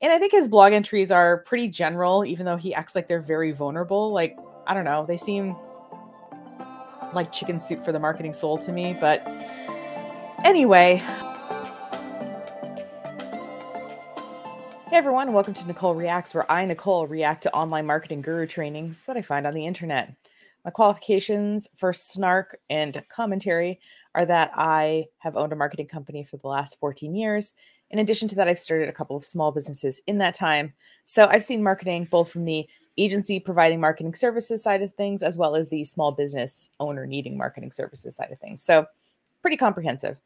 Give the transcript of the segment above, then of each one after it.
And I think his blog entries are pretty general, even though he acts like they're very vulnerable. Like, I don't know, they seem like chicken soup for the marketing soul to me. But anyway. Hey everyone, welcome to Nicole Reacts, where I, Nicole, react to online marketing guru trainings that I find on the internet. My qualifications for snark and commentary are that I have owned a marketing company for the last 14 years. In addition to that, I've started a couple of small businesses in that time. So I've seen marketing both from the agency providing marketing services side of things, as well as the small business owner needing marketing services side of things. So pretty comprehensive.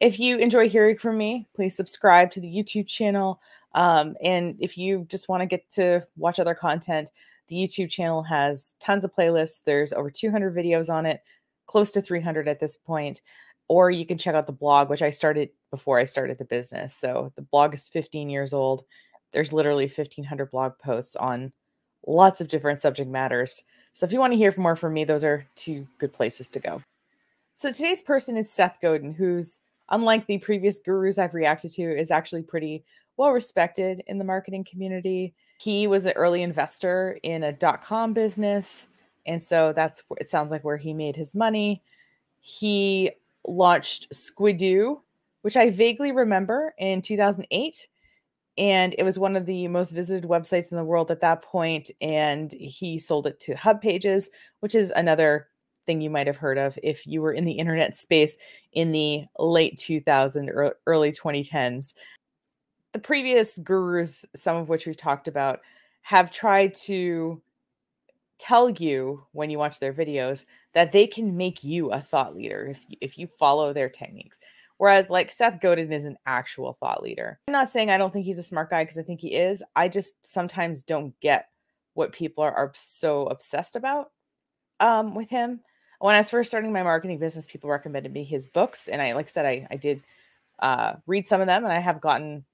If you enjoy hearing from me, please subscribe to the YouTube channel. Um, and if you just want to get to watch other content, the YouTube channel has tons of playlists. There's over 200 videos on it, close to 300 at this point. Or you can check out the blog, which I started before I started the business. So the blog is 15 years old. There's literally 1,500 blog posts on lots of different subject matters. So if you want to hear more from me, those are two good places to go. So today's person is Seth Godin, who's unlike the previous gurus I've reacted to, is actually pretty well respected in the marketing community. He was an early investor in a dot com business. And so that's it sounds like where he made his money. He launched Squidoo, which I vaguely remember in 2008 and it was one of the most visited websites in the world at that point and he sold it to HubPages which is another thing you might have heard of if you were in the internet space in the late 2000 or early 2010s the previous gurus some of which we've talked about have tried to tell you when you watch their videos that they can make you a thought leader if if you follow their techniques Whereas like Seth Godin is an actual thought leader. I'm not saying I don't think he's a smart guy because I think he is. I just sometimes don't get what people are, are so obsessed about um, with him. When I was first starting my marketing business, people recommended me his books. And I, like I said, I, I did uh, read some of them and I have gotten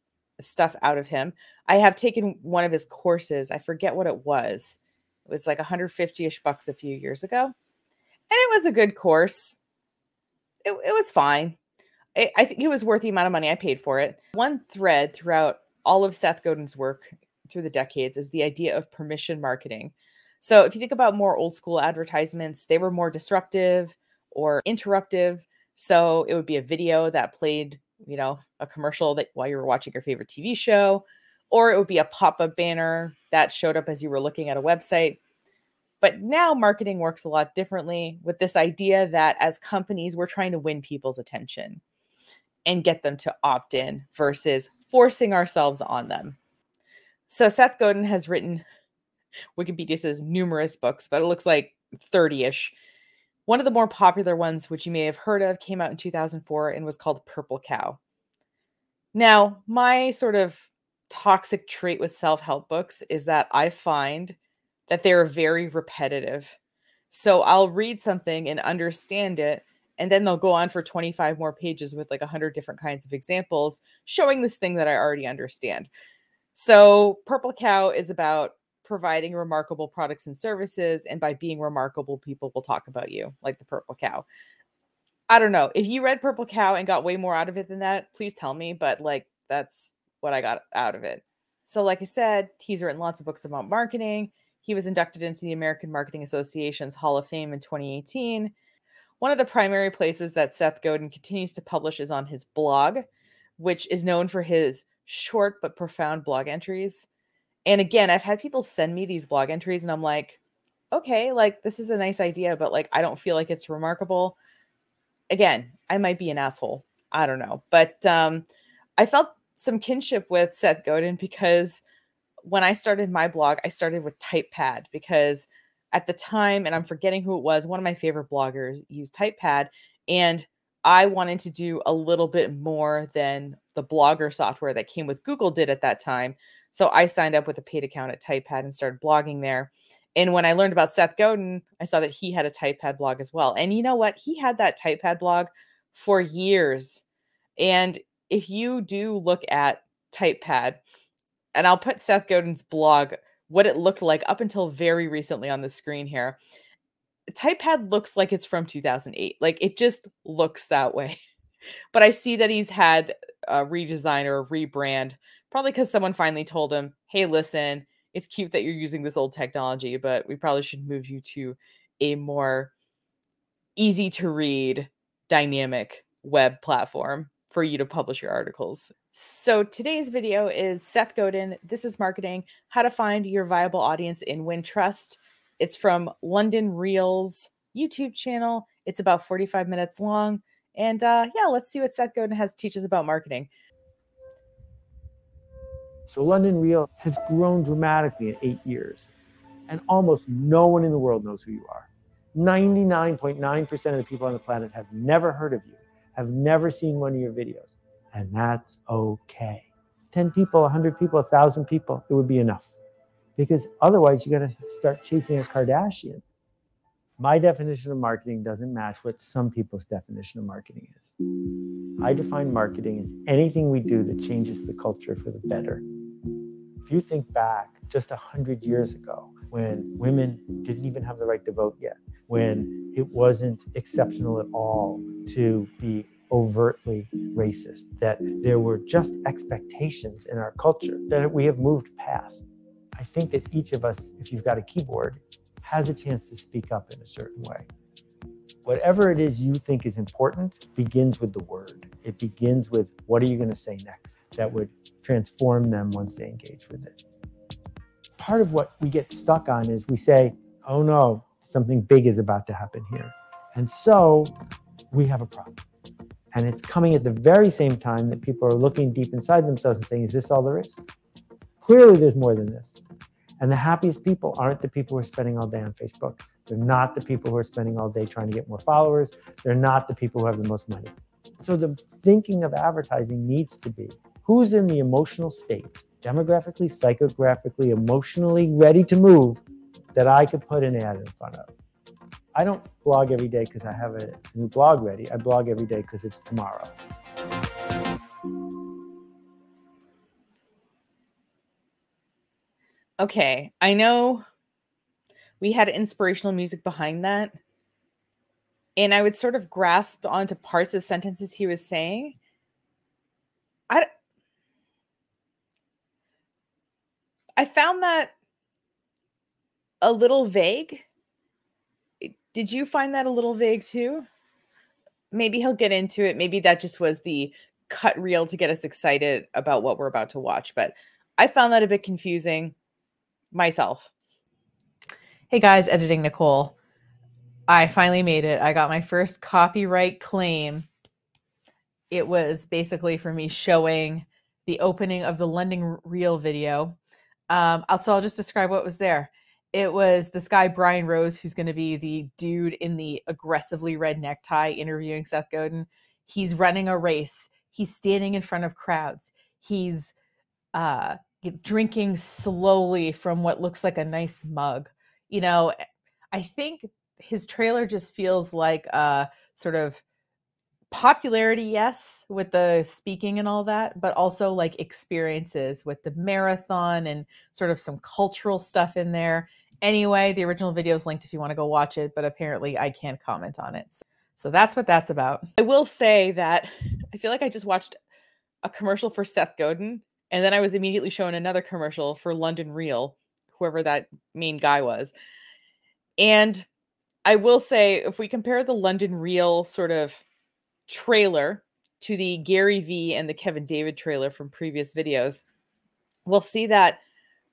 stuff out of him. I have taken one of his courses. I forget what it was. It was like 150-ish bucks a few years ago. And it was a good course. It, it was fine. I think it was worth the amount of money I paid for it. One thread throughout all of Seth Godin's work through the decades is the idea of permission marketing. So if you think about more old school advertisements, they were more disruptive or interruptive. So it would be a video that played, you know, a commercial that while you were watching your favorite TV show, or it would be a pop-up banner that showed up as you were looking at a website. But now marketing works a lot differently with this idea that as companies, we're trying to win people's attention and get them to opt in versus forcing ourselves on them. So Seth Godin has written, Wikipedia says numerous books, but it looks like 30 ish. One of the more popular ones, which you may have heard of, came out in 2004 and was called Purple Cow. Now, my sort of toxic trait with self help books is that I find that they're very repetitive. So I'll read something and understand it, and then they'll go on for 25 more pages with like 100 different kinds of examples showing this thing that I already understand. So, Purple Cow is about providing remarkable products and services. And by being remarkable, people will talk about you, like the Purple Cow. I don't know. If you read Purple Cow and got way more out of it than that, please tell me. But like, that's what I got out of it. So, like I said, he's written lots of books about marketing. He was inducted into the American Marketing Association's Hall of Fame in 2018. One of the primary places that Seth Godin continues to publish is on his blog, which is known for his short but profound blog entries. And again, I've had people send me these blog entries, and I'm like, okay, like this is a nice idea, but like I don't feel like it's remarkable. Again, I might be an asshole. I don't know. But um, I felt some kinship with Seth Godin because when I started my blog, I started with TypePad because at the time, and I'm forgetting who it was, one of my favorite bloggers used TypePad. And I wanted to do a little bit more than the blogger software that came with Google did at that time. So I signed up with a paid account at TypePad and started blogging there. And when I learned about Seth Godin, I saw that he had a TypePad blog as well. And you know what? He had that TypePad blog for years. And if you do look at TypePad, and I'll put Seth Godin's blog what it looked like up until very recently on the screen here. TypePad looks like it's from 2008. Like it just looks that way. but I see that he's had a redesign or a rebrand Probably because someone finally told him, hey, listen, it's cute that you're using this old technology, but we probably should move you to a more easy to read, dynamic web platform for you to publish your articles. So today's video is Seth Godin. This is marketing, how to find your viable audience in Wintrust. It's from London Real's YouTube channel. It's about 45 minutes long. And uh, yeah, let's see what Seth Godin has to teach us about marketing. So London Real has grown dramatically in eight years, and almost no one in the world knows who you are. 99.9% of the people on the planet have never heard of you, have never seen one of your videos, and that's okay. 10 people, 100 people, 1,000 people, it would be enough. Because otherwise, you're going to start chasing a Kardashian. My definition of marketing doesn't match what some people's definition of marketing is. I define marketing as anything we do that changes the culture for the better. If you think back just 100 years ago, when women didn't even have the right to vote yet, when it wasn't exceptional at all to be overtly racist, that there were just expectations in our culture that we have moved past. I think that each of us, if you've got a keyboard, has a chance to speak up in a certain way. Whatever it is you think is important begins with the word. It begins with what are you going to say next that would transform them once they engage with it. Part of what we get stuck on is we say, oh no, something big is about to happen here. And so we have a problem. And it's coming at the very same time that people are looking deep inside themselves and saying, is this all there is? Clearly, there's more than this. And the happiest people aren't the people who are spending all day on Facebook. They're not the people who are spending all day trying to get more followers. They're not the people who have the most money. So the thinking of advertising needs to be who's in the emotional state, demographically, psychographically, emotionally ready to move that I could put an ad in front of. I don't blog every day because I have a new blog ready. I blog every day because it's tomorrow. Okay, I know we had inspirational music behind that. And I would sort of grasp onto parts of sentences he was saying. I I found that a little vague. Did you find that a little vague too? Maybe he'll get into it. Maybe that just was the cut reel to get us excited about what we're about to watch, but I found that a bit confusing myself. Hey guys, editing Nicole. I finally made it. I got my first copyright claim. It was basically for me showing the opening of the London Real video. Um, also, I'll just describe what was there. It was this guy, Brian Rose, who's going to be the dude in the aggressively red necktie interviewing Seth Godin. He's running a race. He's standing in front of crowds. He's uh, drinking slowly from what looks like a nice mug. You know, I think his trailer just feels like a sort of popularity, yes, with the speaking and all that, but also like experiences with the marathon and sort of some cultural stuff in there. Anyway, the original video is linked if you want to go watch it, but apparently I can't comment on it. So that's what that's about. I will say that I feel like I just watched a commercial for Seth Godin and then I was immediately shown another commercial for London Real, whoever that main guy was. And I will say, if we compare the London Real sort of trailer to the Gary Vee and the Kevin David trailer from previous videos, we'll see that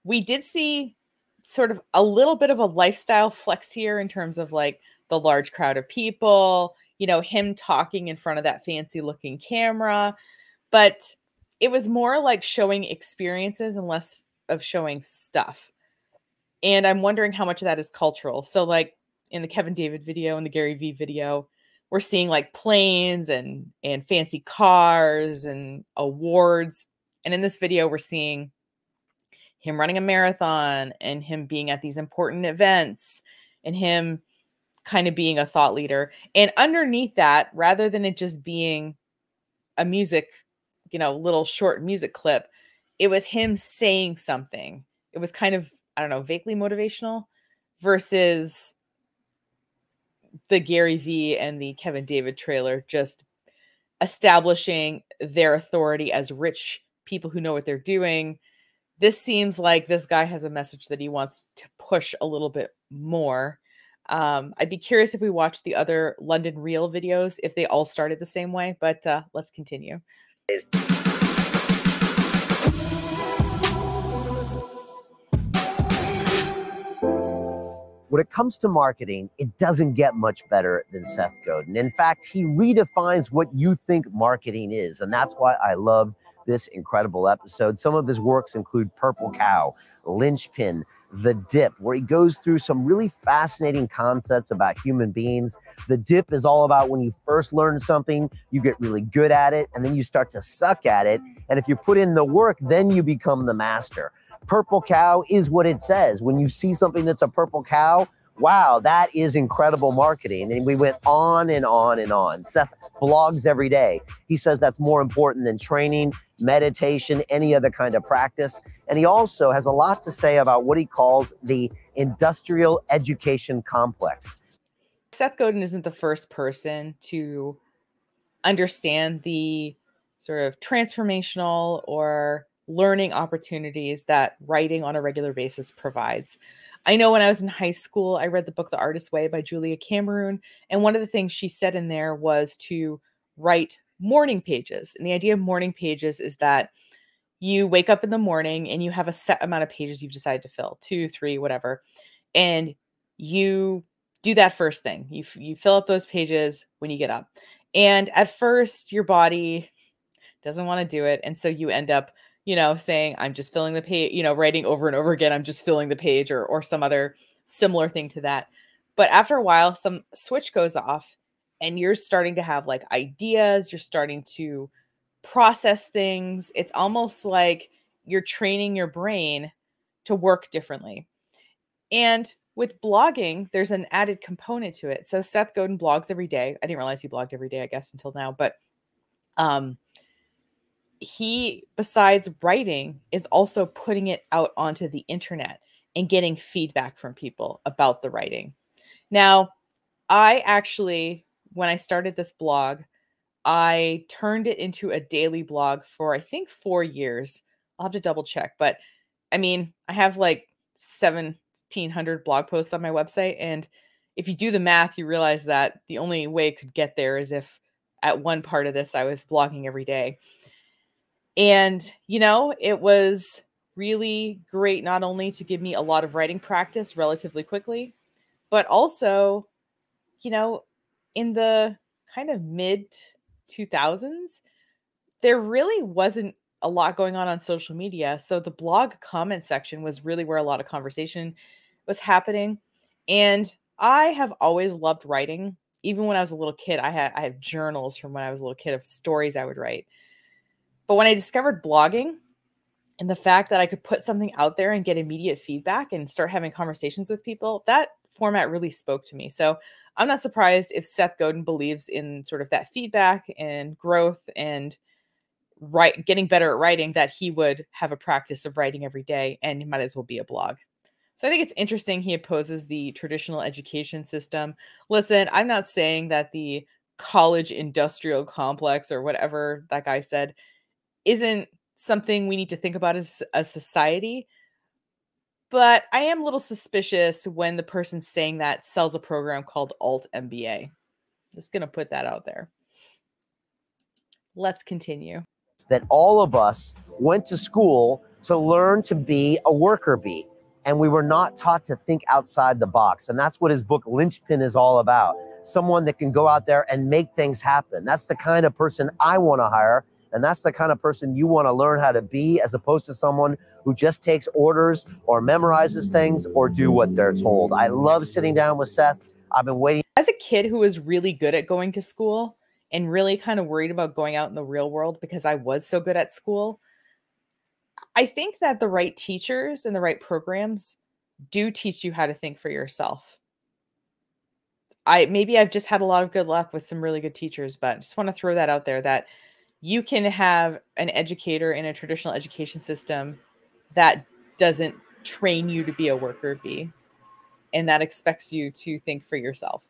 we did see sort of a little bit of a lifestyle flex here in terms of like the large crowd of people, you know, him talking in front of that fancy looking camera. But it was more like showing experiences and less of showing stuff. And I'm wondering how much of that is cultural. So, like in the Kevin David video and the Gary Vee video, we're seeing like planes and and fancy cars and awards. And in this video, we're seeing him running a marathon and him being at these important events and him kind of being a thought leader. And underneath that, rather than it just being a music you know, little short music clip, it was him saying something. It was kind of, I don't know, vaguely motivational versus the Gary Vee and the Kevin David trailer just establishing their authority as rich people who know what they're doing. This seems like this guy has a message that he wants to push a little bit more. Um, I'd be curious if we watch the other London Real videos, if they all started the same way, but uh, let's continue. When it comes to marketing, it doesn't get much better than Seth Godin. In fact, he redefines what you think marketing is. And that's why I love this incredible episode. Some of his works include Purple Cow, Linchpin, The Dip, where he goes through some really fascinating concepts about human beings. The Dip is all about when you first learn something, you get really good at it, and then you start to suck at it. And if you put in the work, then you become the master purple cow is what it says. When you see something that's a purple cow, wow, that is incredible marketing. And we went on and on and on. Seth blogs every day. He says that's more important than training, meditation, any other kind of practice. And he also has a lot to say about what he calls the industrial education complex. Seth Godin isn't the first person to understand the sort of transformational or learning opportunities that writing on a regular basis provides. I know when I was in high school, I read the book The Artist's Way by Julia Cameron. And one of the things she said in there was to write morning pages. And the idea of morning pages is that you wake up in the morning and you have a set amount of pages you've decided to fill two, three, whatever. And you do that first thing. You, you fill up those pages when you get up. And at first, your body doesn't want to do it. And so you end up you know, saying I'm just filling the page, you know, writing over and over again, I'm just filling the page or or some other similar thing to that. But after a while, some switch goes off and you're starting to have like ideas, you're starting to process things. It's almost like you're training your brain to work differently. And with blogging, there's an added component to it. So Seth Godin blogs every day. I didn't realize he blogged every day, I guess, until now, but um he besides writing is also putting it out onto the internet and getting feedback from people about the writing. Now, I actually when I started this blog, I turned it into a daily blog for I think 4 years. I'll have to double check, but I mean, I have like 1700 blog posts on my website and if you do the math, you realize that the only way it could get there is if at one part of this I was blogging every day. And, you know, it was really great not only to give me a lot of writing practice relatively quickly, but also, you know, in the kind of mid 2000s, there really wasn't a lot going on on social media. So the blog comment section was really where a lot of conversation was happening. And I have always loved writing. Even when I was a little kid, I had I have journals from when I was a little kid of stories I would write. But when I discovered blogging and the fact that I could put something out there and get immediate feedback and start having conversations with people, that format really spoke to me. So I'm not surprised if Seth Godin believes in sort of that feedback and growth and right getting better at writing that he would have a practice of writing every day and he might as well be a blog. So I think it's interesting he opposes the traditional education system. Listen, I'm not saying that the college industrial complex or whatever that guy said isn't something we need to think about as a society. But I am a little suspicious when the person saying that sells a program called Alt MBA. Just going to put that out there. Let's continue. That all of us went to school to learn to be a worker bee, and we were not taught to think outside the box. And that's what his book Linchpin is all about. Someone that can go out there and make things happen. That's the kind of person I want to hire and that's the kind of person you want to learn how to be as opposed to someone who just takes orders or memorizes things or do what they're told. I love sitting down with Seth. I've been waiting. As a kid who was really good at going to school and really kind of worried about going out in the real world because I was so good at school, I think that the right teachers and the right programs do teach you how to think for yourself. I maybe I've just had a lot of good luck with some really good teachers, but just want to throw that out there that you can have an educator in a traditional education system that doesn't train you to be a worker bee and that expects you to think for yourself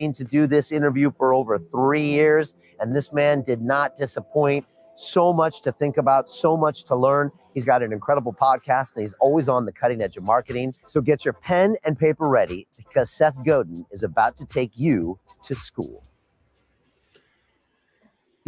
to do this interview for over three years and this man did not disappoint so much to think about, so much to learn. He's got an incredible podcast and he's always on the cutting edge of marketing. So get your pen and paper ready because Seth Godin is about to take you to school.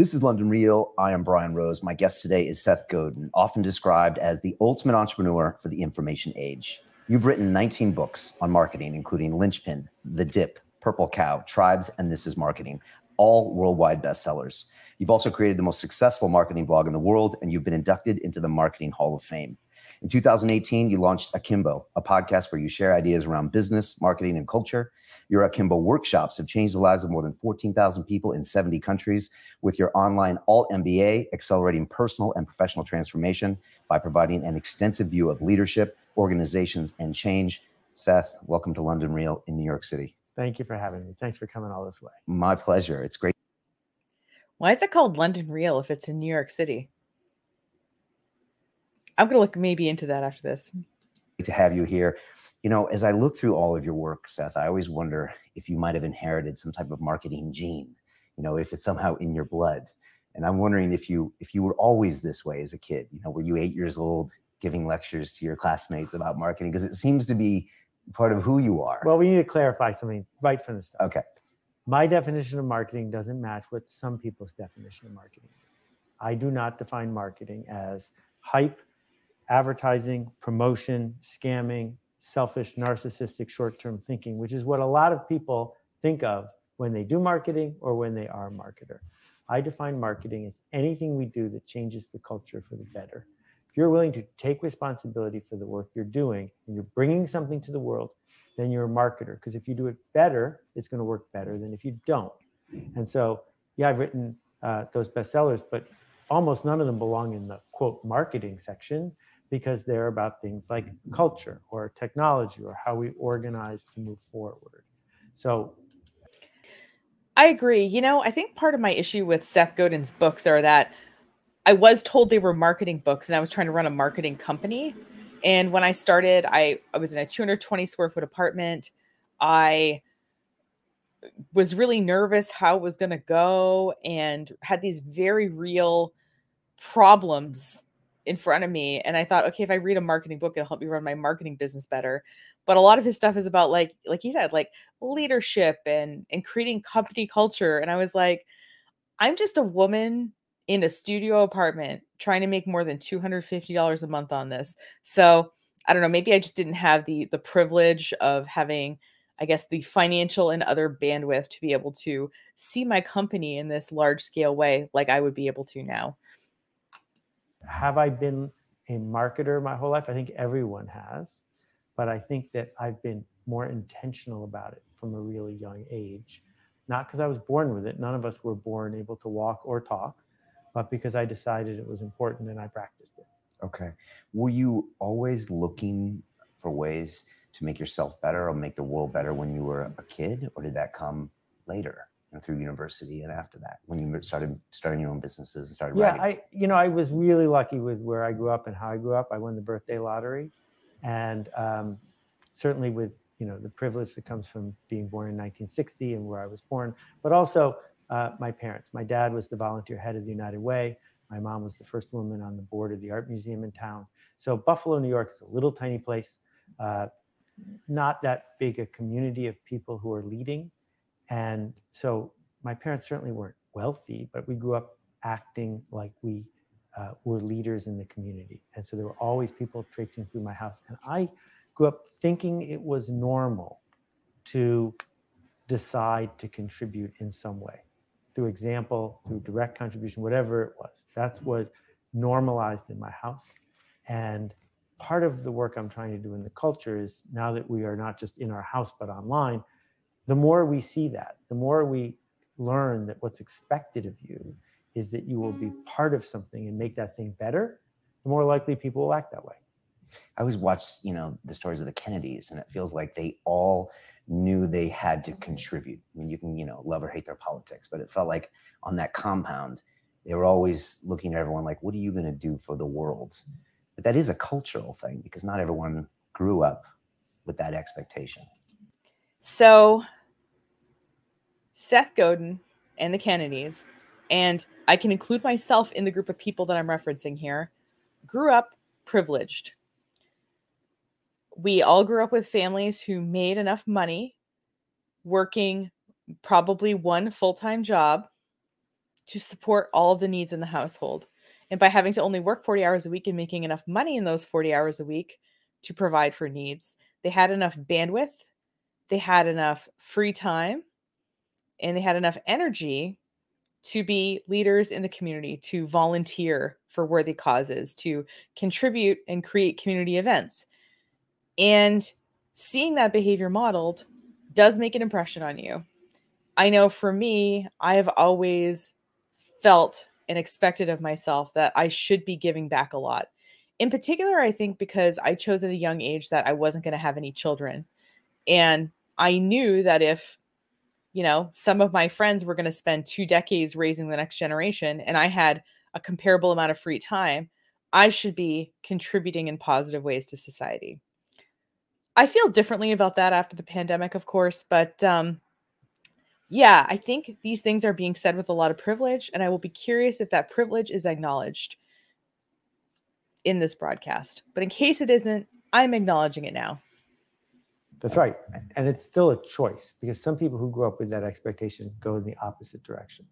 This is London Real. I am Brian Rose. My guest today is Seth Godin, often described as the ultimate entrepreneur for the information age. You've written 19 books on marketing, including Linchpin, The Dip, Purple Cow, Tribes, and This is Marketing, all worldwide bestsellers. You've also created the most successful marketing blog in the world, and you've been inducted into the Marketing Hall of Fame. In 2018, you launched Akimbo, a podcast where you share ideas around business, marketing, and culture. Your Akimbo workshops have changed the lives of more than 14,000 people in 70 countries with your online Alt MBA, accelerating personal and professional transformation by providing an extensive view of leadership, organizations, and change. Seth, welcome to London Real in New York City. Thank you for having me. Thanks for coming all this way. My pleasure. It's great. Why is it called London Real if it's in New York City? I'm going to look maybe into that after this. To have you here. You know, as I look through all of your work, Seth, I always wonder if you might have inherited some type of marketing gene, you know, if it's somehow in your blood. And I'm wondering if you if you were always this way as a kid, you know, were you 8 years old giving lectures to your classmates about marketing because it seems to be part of who you are. Well, we need to clarify something right from the start. Okay my definition of marketing doesn't match what some people's definition of marketing is. I do not define marketing as hype, advertising, promotion, scamming, selfish, narcissistic, short term thinking, which is what a lot of people think of when they do marketing or when they are a marketer. I define marketing as anything we do that changes the culture for the better. If you're willing to take responsibility for the work you're doing and you're bringing something to the world then you're a marketer. Because if you do it better, it's going to work better than if you don't. And so, yeah, I've written uh, those bestsellers, but almost none of them belong in the quote marketing section because they're about things like mm-hmm. culture or technology or how we organize to move forward. So I agree. You know, I think part of my issue with Seth Godin's books are that I was told they were marketing books and I was trying to run a marketing company. And when I started, I, I was in a 220 square foot apartment. I was really nervous how it was going to go and had these very real problems in front of me. And I thought, okay, if I read a marketing book, it'll help me run my marketing business better. But a lot of his stuff is about like, like he said, like leadership and and creating company culture. And I was like, I'm just a woman in a studio apartment trying to make more than $250 a month on this. So I don't know, maybe I just didn't have the the privilege of having I guess the financial and other bandwidth to be able to see my company in this large scale way like I would be able to now. Have I been a marketer my whole life? I think everyone has, but I think that I've been more intentional about it from a really young age. Not because I was born with it. None of us were born able to walk or talk but because I decided it was important and I practiced it. Okay. Were you always looking for ways to make yourself better or make the world better when you were a kid, or did that come later? You know, through university and after that, when you started starting your own businesses and started yeah, writing? I you know I was really lucky with where I grew up and how I grew up. I won the birthday lottery, and um, certainly with you know the privilege that comes from being born in 1960 and where I was born, but also uh, my parents. My dad was the volunteer head of the United Way. My mom was the first woman on the board of the art museum in town. So Buffalo, New York is a little tiny place, uh, not that big a community of people who are leading. And so my parents certainly weren't wealthy, but we grew up acting like we uh, were leaders in the community. And so there were always people traipsing through my house. And I grew up thinking it was normal to decide to contribute in some way through example, through direct contribution, whatever it was. That's what normalized in my house. And part of the work I'm trying to do in the culture is now that we are not just in our house but online, the more we see that, the more we learn that what's expected of you is that you will be mm-hmm. part of something and make that thing better, the more likely people will act that way. I always watch, you know, the stories of the Kennedys, and it feels like they all knew they had to mm-hmm. contribute. I mean, you can, you know, love or hate their politics, but it felt like on that compound, they were always looking at everyone like, what are you going to do for the world? But that is a cultural thing because not everyone grew up with that expectation. So, Seth Godin and the Kennedys and I can include myself in the group of people that I'm referencing here, grew up privileged. We all grew up with families who made enough money working probably one full time job to support all of the needs in the household. And by having to only work 40 hours a week and making enough money in those 40 hours a week to provide for needs, they had enough bandwidth, they had enough free time, and they had enough energy to be leaders in the community, to volunteer for worthy causes, to contribute and create community events. And seeing that behavior modeled does make an impression on you. I know for me, I have always felt and expected of myself that I should be giving back a lot. In particular, I think because I chose at a young age that I wasn't going to have any children. And I knew that if, you know, some of my friends were going to spend two decades raising the next generation and I had a comparable amount of free time, I should be contributing in positive ways to society. I feel differently about that after the pandemic, of course, but um, yeah, I think these things are being said with a lot of privilege, and I will be curious if that privilege is acknowledged in this broadcast. But in case it isn't, I'm acknowledging it now. That's right. And it's still a choice because some people who grow up with that expectation go in the opposite direction.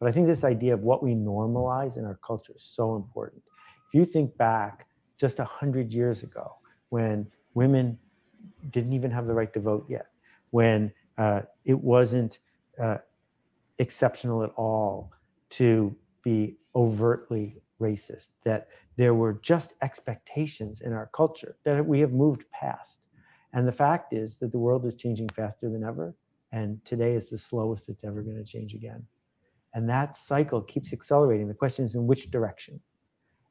But I think this idea of what we normalize in our culture is so important. If you think back just 100 years ago when women didn't even have the right to vote yet, when uh, it wasn't uh, exceptional at all to be overtly racist, that there were just expectations in our culture that we have moved past. And the fact is that the world is changing faster than ever. And today is the slowest it's ever going to change again. And that cycle keeps accelerating. The question is in which direction?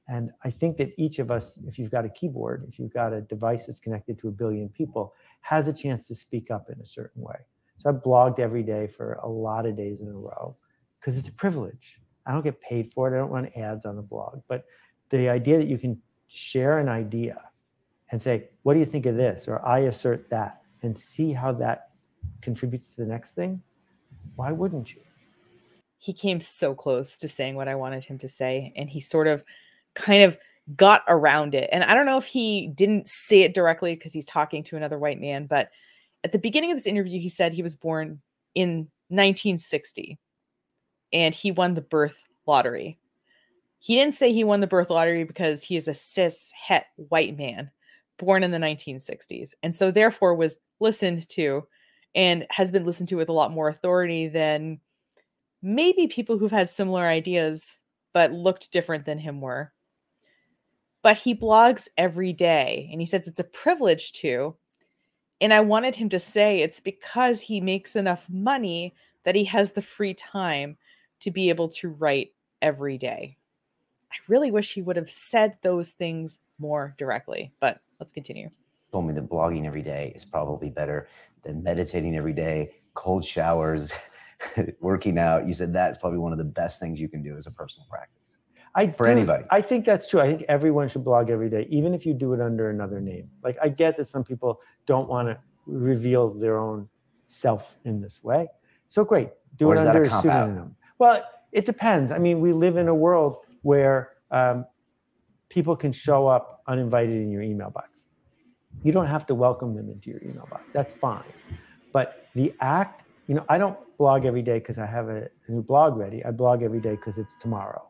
And I think that each of us, if you've got a keyboard, if you've got a device that's connected to a billion people, has a chance to speak up in a certain way. So I've blogged every day for a lot of days in a row because it's a privilege. I don't get paid for it. I don't run ads on the blog. But the idea that you can share an idea and say, what do you think of this? Or I assert that and see how that contributes to the next thing, why wouldn't you? He came so close to saying what I wanted him to say. And he sort of kind of got around it. And I don't know if he didn't say it directly because he's talking to another white man, but at the beginning of this interview, he said he was born in 1960 and he won the birth lottery. He didn't say he won the birth lottery because he is a cis het white man born in the 1960s and so therefore was listened to and has been listened to with a lot more authority than maybe people who've had similar ideas but looked different than him were. But he blogs every day and he says it's a privilege to and I wanted him to say it's because he makes enough money that he has the free time to be able to write every day. I really wish he would have said those things more directly, but let's continue. Told me that blogging every day is probably better than meditating every day, cold showers, working out. You said that's probably one of the best things you can do as a personal practice. I for do, anybody. I think that's true. I think everyone should blog every day, even if you do it under another name. Like I get that some people don't want to reveal their own self in this way. So great, do or it under a, a pseudonym. Out? Well, it depends. I mean, we live in a world where um, people can show up uninvited in your email box. You don't have to welcome them into your email box. That's fine. But the act, you know, I don't blog every day because I have a, a new blog ready. I blog every day because it's tomorrow.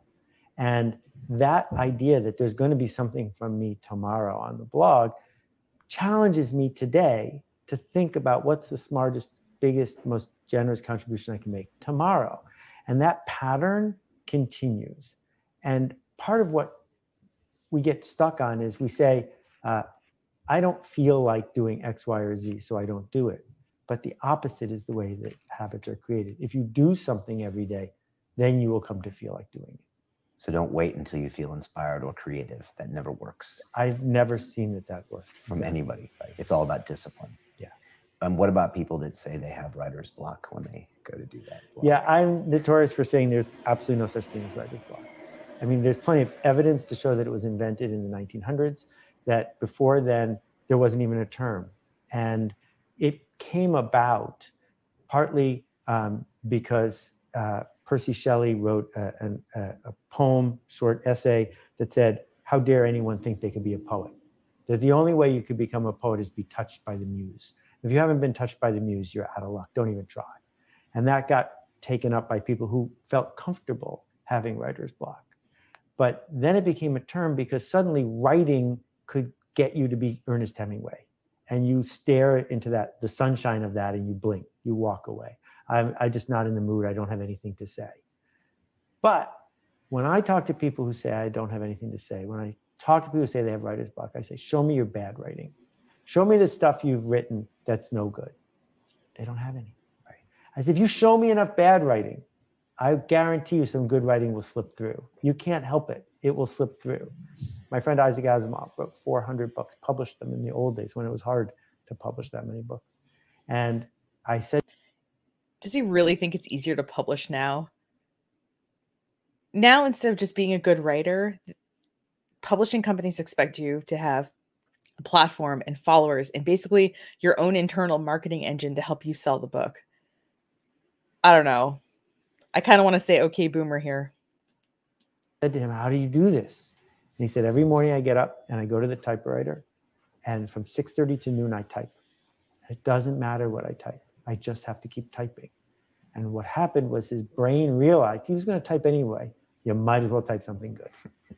And that idea that there's going to be something from me tomorrow on the blog challenges me today to think about what's the smartest, biggest, most generous contribution I can make tomorrow. And that pattern continues. And part of what we get stuck on is we say, uh, I don't feel like doing X, Y, or Z, so I don't do it. But the opposite is the way that habits are created. If you do something every day, then you will come to feel like doing it. So don't wait until you feel inspired or creative. That never works. I've never seen that that works from exactly. anybody. Right? It's all about discipline. Yeah. And um, what about people that say they have writer's block when they go to do that? Block? Yeah, I'm notorious for saying there's absolutely no such thing as writer's block. I mean, there's plenty of evidence to show that it was invented in the 1900s. That before then there wasn't even a term, and it came about partly um, because uh, Percy Shelley wrote a, a, a poem, short essay that said, How dare anyone think they could be a poet? That the only way you could become a poet is be touched by the muse. If you haven't been touched by the muse, you're out of luck. Don't even try. And that got taken up by people who felt comfortable having writer's block. But then it became a term because suddenly writing could get you to be Ernest Hemingway. And you stare into that, the sunshine of that, and you blink, you walk away. I'm, I'm just not in the mood. I don't have anything to say. But when I talk to people who say, I don't have anything to say, when I talk to people who say they have writer's block, I say, show me your bad writing. Show me the stuff you've written that's no good. They don't have any. Right? I said, if you show me enough bad writing, I guarantee you some good writing will slip through. You can't help it. It will slip through. My friend Isaac Asimov wrote 400 books, published them in the old days when it was hard to publish that many books. And I said, Does he really think it's easier to publish now? Now, instead of just being a good writer, publishing companies expect you to have a platform and followers and basically your own internal marketing engine to help you sell the book. I don't know. I kind of want to say, okay, boomer here. I said to him, How do you do this? And he said, Every morning I get up and I go to the typewriter, and from 6:30 to noon I type. It doesn't matter what I type. I just have to keep typing. And what happened was his brain realized he was going to type anyway. You might as well type something good.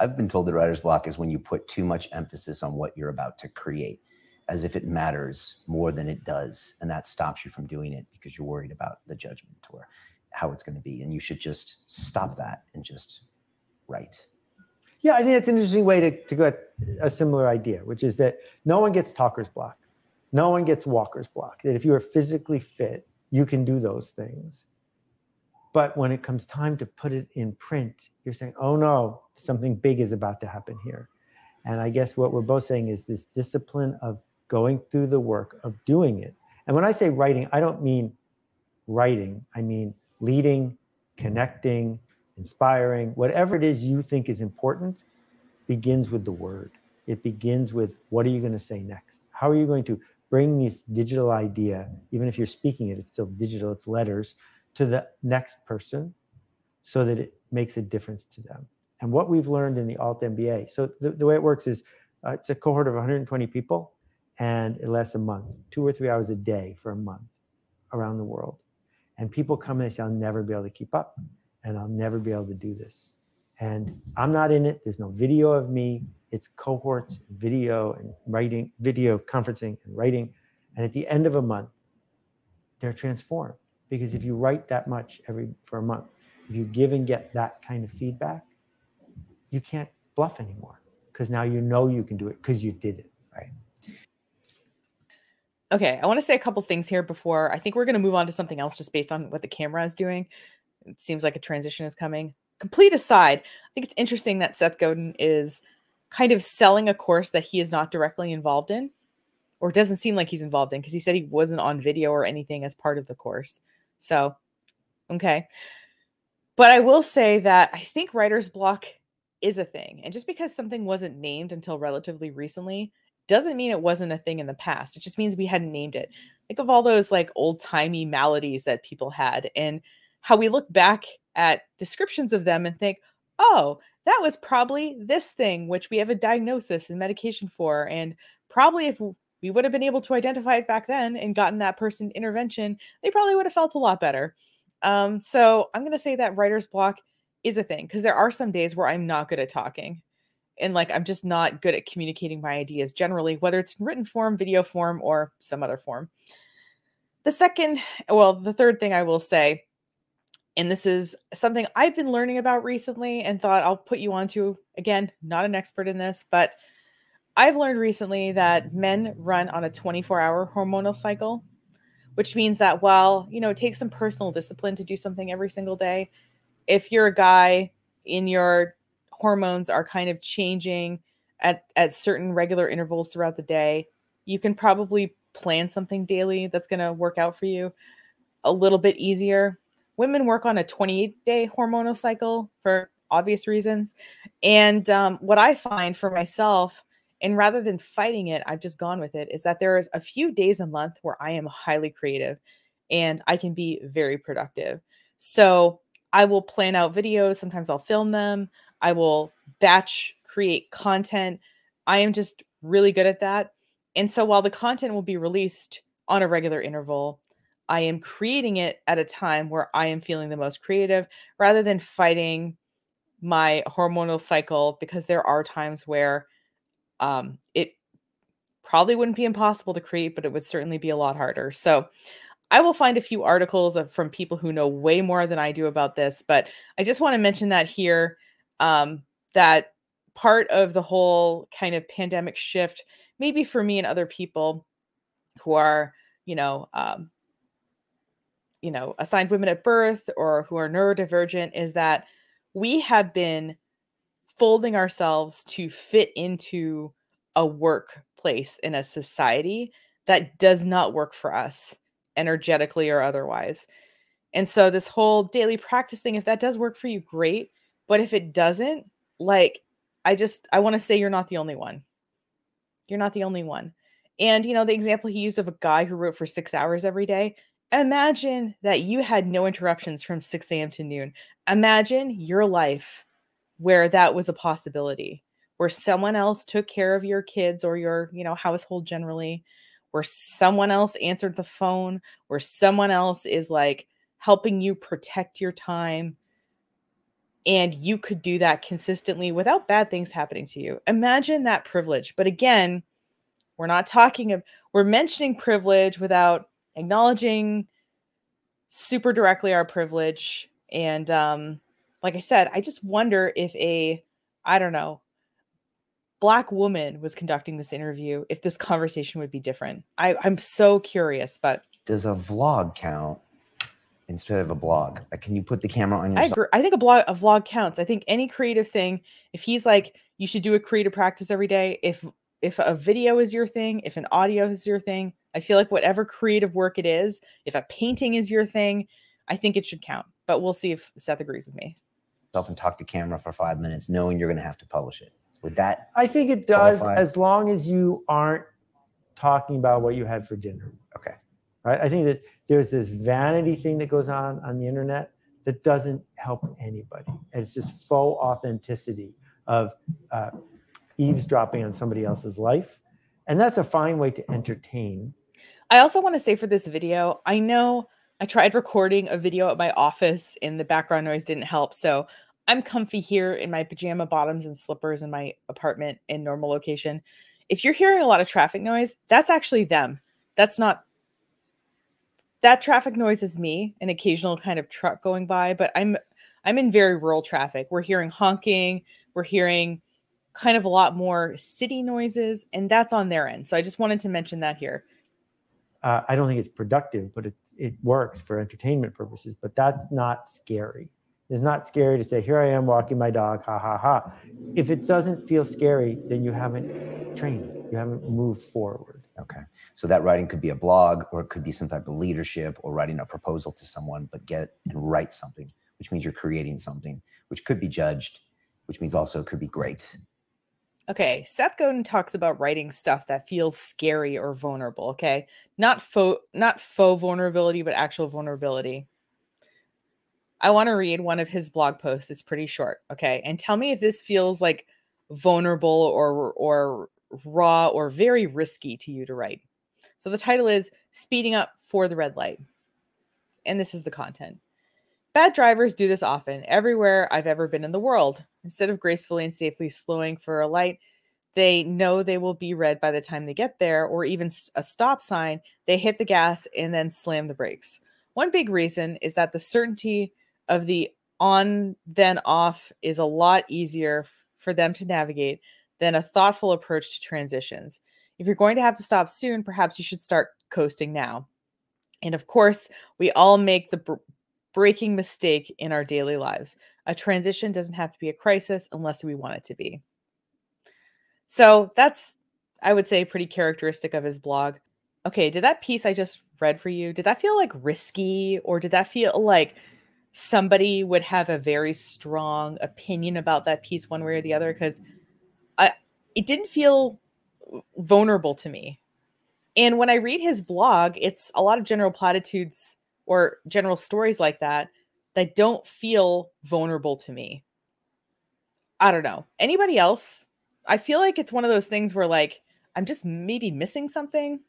I've been told that writer's block is when you put too much emphasis on what you're about to create, as if it matters more than it does. And that stops you from doing it because you're worried about the judgment or how it's going to be. And you should just stop that and just write. Yeah, I think that's an interesting way to, to get a similar idea, which is that no one gets talker's block. No one gets walker's block. That if you are physically fit, you can do those things. But when it comes time to put it in print, you're saying, oh no, something big is about to happen here. And I guess what we're both saying is this discipline of going through the work of doing it. And when I say writing, I don't mean writing, I mean leading, connecting, inspiring, whatever it is you think is important begins with the word. It begins with what are you going to say next? How are you going to bring this digital idea, even if you're speaking it, it's still digital, it's letters, to the next person so that it makes a difference to them. And what we've learned in the Alt MBA, so the, the way it works is uh, it's a cohort of 120 people and it lasts a month, two or three hours a day for a month around the world. And people come and they say, I'll never be able to keep up and I'll never be able to do this. And I'm not in it. There's no video of me. It's cohorts, video and writing, video conferencing and writing. And at the end of a month, they're transformed because if you write that much every for a month, if you give and get that kind of feedback, you can't bluff anymore because now you know you can do it because you did it, right? Okay, I want to say a couple things here before I think we're going to move on to something else just based on what the camera is doing. It seems like a transition is coming. Complete aside, I think it's interesting that Seth Godin is kind of selling a course that he is not directly involved in or doesn't seem like he's involved in because he said he wasn't on video or anything as part of the course. So, okay. But I will say that I think writer's block is a thing. And just because something wasn't named until relatively recently doesn't mean it wasn't a thing in the past. It just means we hadn't named it. Think of all those like old timey maladies that people had and how we look back at descriptions of them and think, oh, that was probably this thing, which we have a diagnosis and medication for. And probably if we would have been able to identify it back then and gotten that person intervention, they probably would have felt a lot better. Um, so I'm going to say that writer's block is a thing because there are some days where I'm not good at talking and like I'm just not good at communicating my ideas generally, whether it's in written form, video form, or some other form. The second, well, the third thing I will say, and this is something I've been learning about recently and thought I'll put you onto again, not an expert in this, but I've learned recently that men run on a 24 hour hormonal cycle, which means that while, you know, it takes some personal discipline to do something every single day, if you're a guy in your hormones are kind of changing at, at certain regular intervals throughout the day, you can probably plan something daily that's going to work out for you a little bit easier. Women work on a 28 day hormonal cycle for obvious reasons. And um, what I find for myself, and rather than fighting it, I've just gone with it, is that there is a few days a month where I am highly creative and I can be very productive. So I will plan out videos. Sometimes I'll film them. I will batch create content. I am just really good at that. And so while the content will be released on a regular interval, I am creating it at a time where I am feeling the most creative rather than fighting my hormonal cycle because there are times where um, it probably wouldn't be impossible to create, but it would certainly be a lot harder. So I will find a few articles from people who know way more than I do about this, but I just want to mention that here um, that part of the whole kind of pandemic shift, maybe for me and other people who are, you know, um, you know, assigned women at birth or who are neurodivergent, is that we have been folding ourselves to fit into a workplace in a society that does not work for us energetically or otherwise. And so this whole daily practice thing if that does work for you great, but if it doesn't, like I just I want to say you're not the only one. You're not the only one. And you know the example he used of a guy who wrote for 6 hours every day, imagine that you had no interruptions from 6 a.m. to noon. Imagine your life where that was a possibility, where someone else took care of your kids or your, you know, household generally, where someone else answered the phone, where someone else is like helping you protect your time. And you could do that consistently without bad things happening to you. Imagine that privilege. But again, we're not talking of, we're mentioning privilege without acknowledging super directly our privilege. And um, like I said, I just wonder if a, I don't know, black woman was conducting this interview, if this conversation would be different. I, I'm so curious, but does a vlog count instead of a blog? Like, can you put the camera on your? I agree. I think a blog a vlog counts. I think any creative thing. If he's like, you should do a creative practice every day. If if a video is your thing, if an audio is your thing, I feel like whatever creative work it is, if a painting is your thing, I think it should count. But we'll see if Seth agrees with me. And talk to camera for five minutes, knowing you're going to have to publish it. Would that? I think it does, qualify? as long as you aren't talking about what you had for dinner. Okay. Right. I think that there's this vanity thing that goes on on the internet that doesn't help anybody. And it's this faux authenticity of uh, eavesdropping on somebody else's life. And that's a fine way to entertain. I also want to say for this video, I know I tried recording a video at my office and the background noise didn't help. So I'm comfy here in my pajama bottoms and slippers in my apartment in normal location. If you're hearing a lot of traffic noise, that's actually them. That's not that traffic noise is me, an occasional kind of truck going by, but I'm I'm in very rural traffic. We're hearing honking, we're hearing kind of a lot more city noises, and that's on their end. So I just wanted to mention that here. Uh, I don't think it's productive, but it, it works for entertainment purposes, but that's not scary. It's not scary to say, here I am walking my dog, ha ha ha. If it doesn't feel scary, then you haven't trained, you haven't moved forward. Okay. So that writing could be a blog or it could be some type of leadership or writing a proposal to someone, but get and write something, which means you're creating something, which could be judged, which means also could be great. Okay, Seth Godin talks about writing stuff that feels scary or vulnerable. Okay, not faux, not faux vulnerability, but actual vulnerability. I want to read one of his blog posts. It's pretty short. Okay, and tell me if this feels like vulnerable or or raw or very risky to you to write. So the title is "Speeding Up for the Red Light," and this is the content. Bad drivers do this often, everywhere I've ever been in the world. Instead of gracefully and safely slowing for a light, they know they will be red by the time they get there, or even a stop sign, they hit the gas and then slam the brakes. One big reason is that the certainty of the on then off is a lot easier for them to navigate than a thoughtful approach to transitions. If you're going to have to stop soon, perhaps you should start coasting now. And of course, we all make the breaking mistake in our daily lives. A transition doesn't have to be a crisis unless we want it to be. So that's, I would say, pretty characteristic of his blog. Okay, did that piece I just read for you, did that feel like risky or did that feel like somebody would have a very strong opinion about that piece one way or the other? Because I, it didn't feel vulnerable to me. And when I read his blog, it's a lot of general platitudes or general stories like that. that don't feel vulnerable to me. I don't know. Anybody else? I feel like it's one of those things where like I'm just maybe missing something.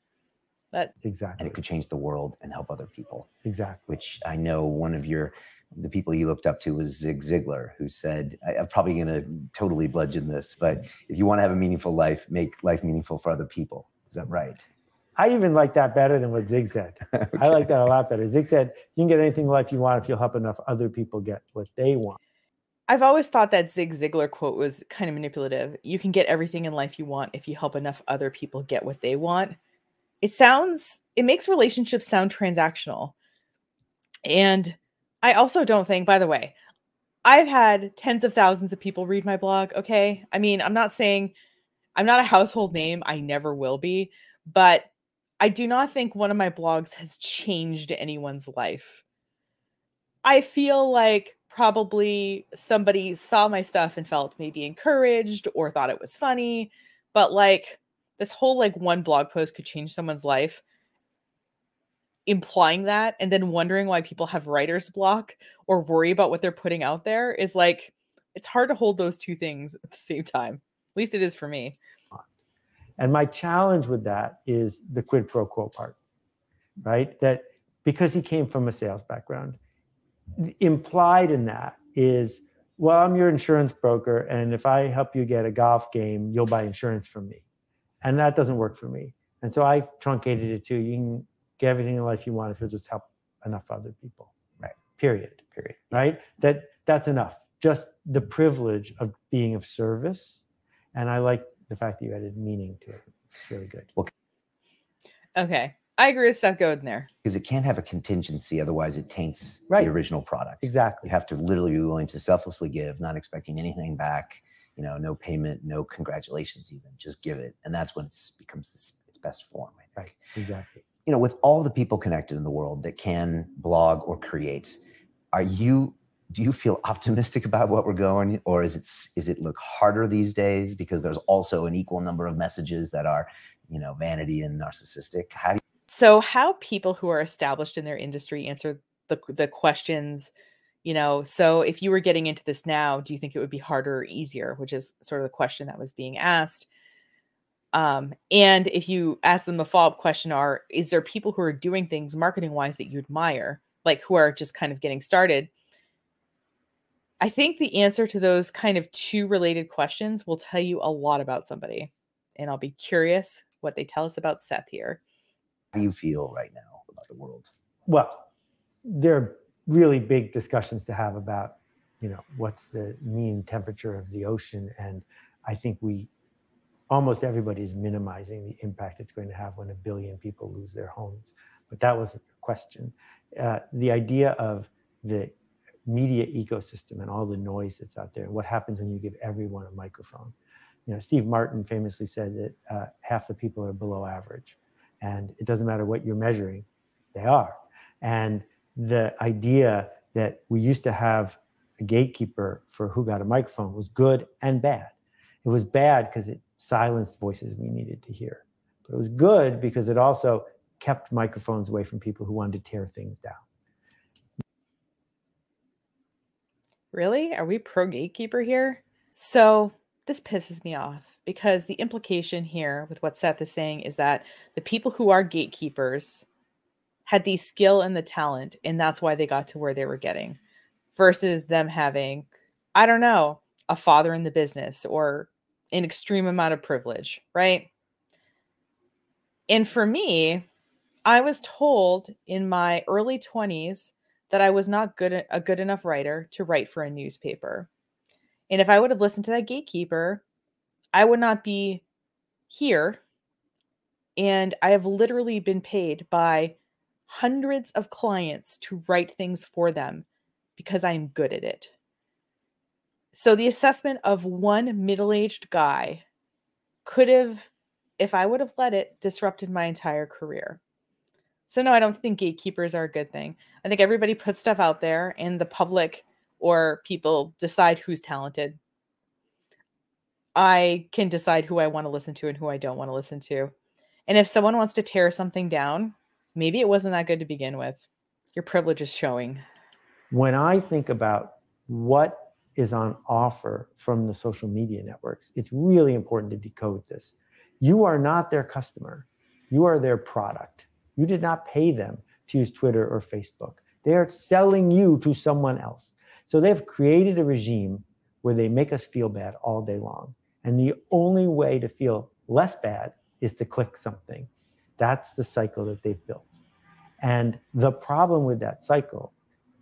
That exactly. and it could change the world and help other people. Exactly. Which I know one of your the people you looked up to was Zig Ziglar, who said, I, am probably going to totally bludgeon this, but if you want to have a meaningful life, make life meaningful for other people. Is that right? I even like that better than what Zig said. okay. I like that a lot better. Zig said, you can get anything in life you want if you'll help enough other people get what they want. I've always thought that Zig Ziglar quote was kind of manipulative. You can get everything in life you want if you help enough other people get what they want. It sounds, it makes relationships sound transactional. And I also don't think, by the way, I've had tens of thousands of people read my blog. Okay. I mean, I'm not saying I'm not a household name. I never will be. But I do not think one of my blogs has changed anyone's life. I feel like probably somebody saw my stuff and felt maybe encouraged or thought it was funny. But like this whole like one blog post could change someone's life implying that and then wondering why people have writer's block or worry about what they're putting out there is like it's hard to hold those two things at the same time. At least it is for me. And my challenge with that is the quid pro quo part, right? That because he came from a sales background, implied in that is, well, I'm your insurance broker, and if I help you get a golf game, you'll buy insurance from me. And that doesn't work for me. And so I truncated it to you can get everything in life you want if you'll just help enough other people. Right. Period. Period. Right? That that's enough. Just the privilege of being of service. And I like the fact that you added meaning to it. It's really good. Well, okay. I agree with Seth Godin there. Because it can't have a contingency, otherwise it taints right. the original product. Exactly. You have to literally be willing to selflessly give, not expecting anything back. You know, no payment, no congratulations, even just give it, and that's when it becomes this, its best form. I think. Right. Exactly you know, with all the people connected in the world that can blog or create, are you do you feel optimistic about what we're going or is it is it look harder these days because there's also an equal number of messages that are you know vanity and narcissistic how do you- so how people who are established in their industry answer the the questions you know so if you were getting into this now do you think it would be harder or easier? Which is sort of the question that was being asked. Um, and if you ask them a follow-up question are is there people who are doing things marketing wise that you admire? Like who are just kind of getting started? I think the answer to those kind of two related questions will tell you a lot about somebody. And i'll be curious what they tell us about seth here. How do you feel right now about the world? Well there are really big discussions to have about you know what's the mean temperature of the ocean and i think we almost everybody is minimizing the impact it's going to have when a billion people lose their homes. But that wasn't question. Uh, the idea of the media ecosystem and all the noise that's out there, and what happens when you give everyone a microphone. You know, Steve Martin famously said that uh, half the people are below average, and it doesn't matter what you're measuring, they are. And the idea that we used to have a gatekeeper for who got a microphone was good and bad. It was bad because it silenced voices we needed to hear. But it was good because it also kept microphones away from people who wanted to tear things down. Really? Are we pro gatekeeper here? So this pisses me off because the implication here with what Seth is saying is that the people who are gatekeepers had the skill and the talent, and that's why they got to where they were getting, versus them having, I don't know, a father in the business or an extreme amount of privilege, right? And for me, I was told in my early 20s that I was not good a good enough writer to write for a newspaper. And if I would have listened to that gatekeeper, I would not be here. And I have literally been paid by hundreds of clients to write things for them because I'm good at it. So the assessment of one middle-aged guy could have, if I would have let it, disrupted my entire career. So no, I don't think gatekeepers are a good thing. I think everybody puts stuff out there and the public or people decide who's talented. I can decide who I want to listen to and who I don't want to listen to. And if someone wants to tear something down, maybe it wasn't that good to begin with. Your privilege is showing. when I think about what is on offer from the social media networks, it's really important to decode this. You are not their customer, you are their product. You did not pay them to use Twitter or Facebook. They are selling you to someone else. So they've created a regime where they make us feel bad all day long. And the only way to feel less bad is to click something. That's the cycle that they've built. And the problem with that cycle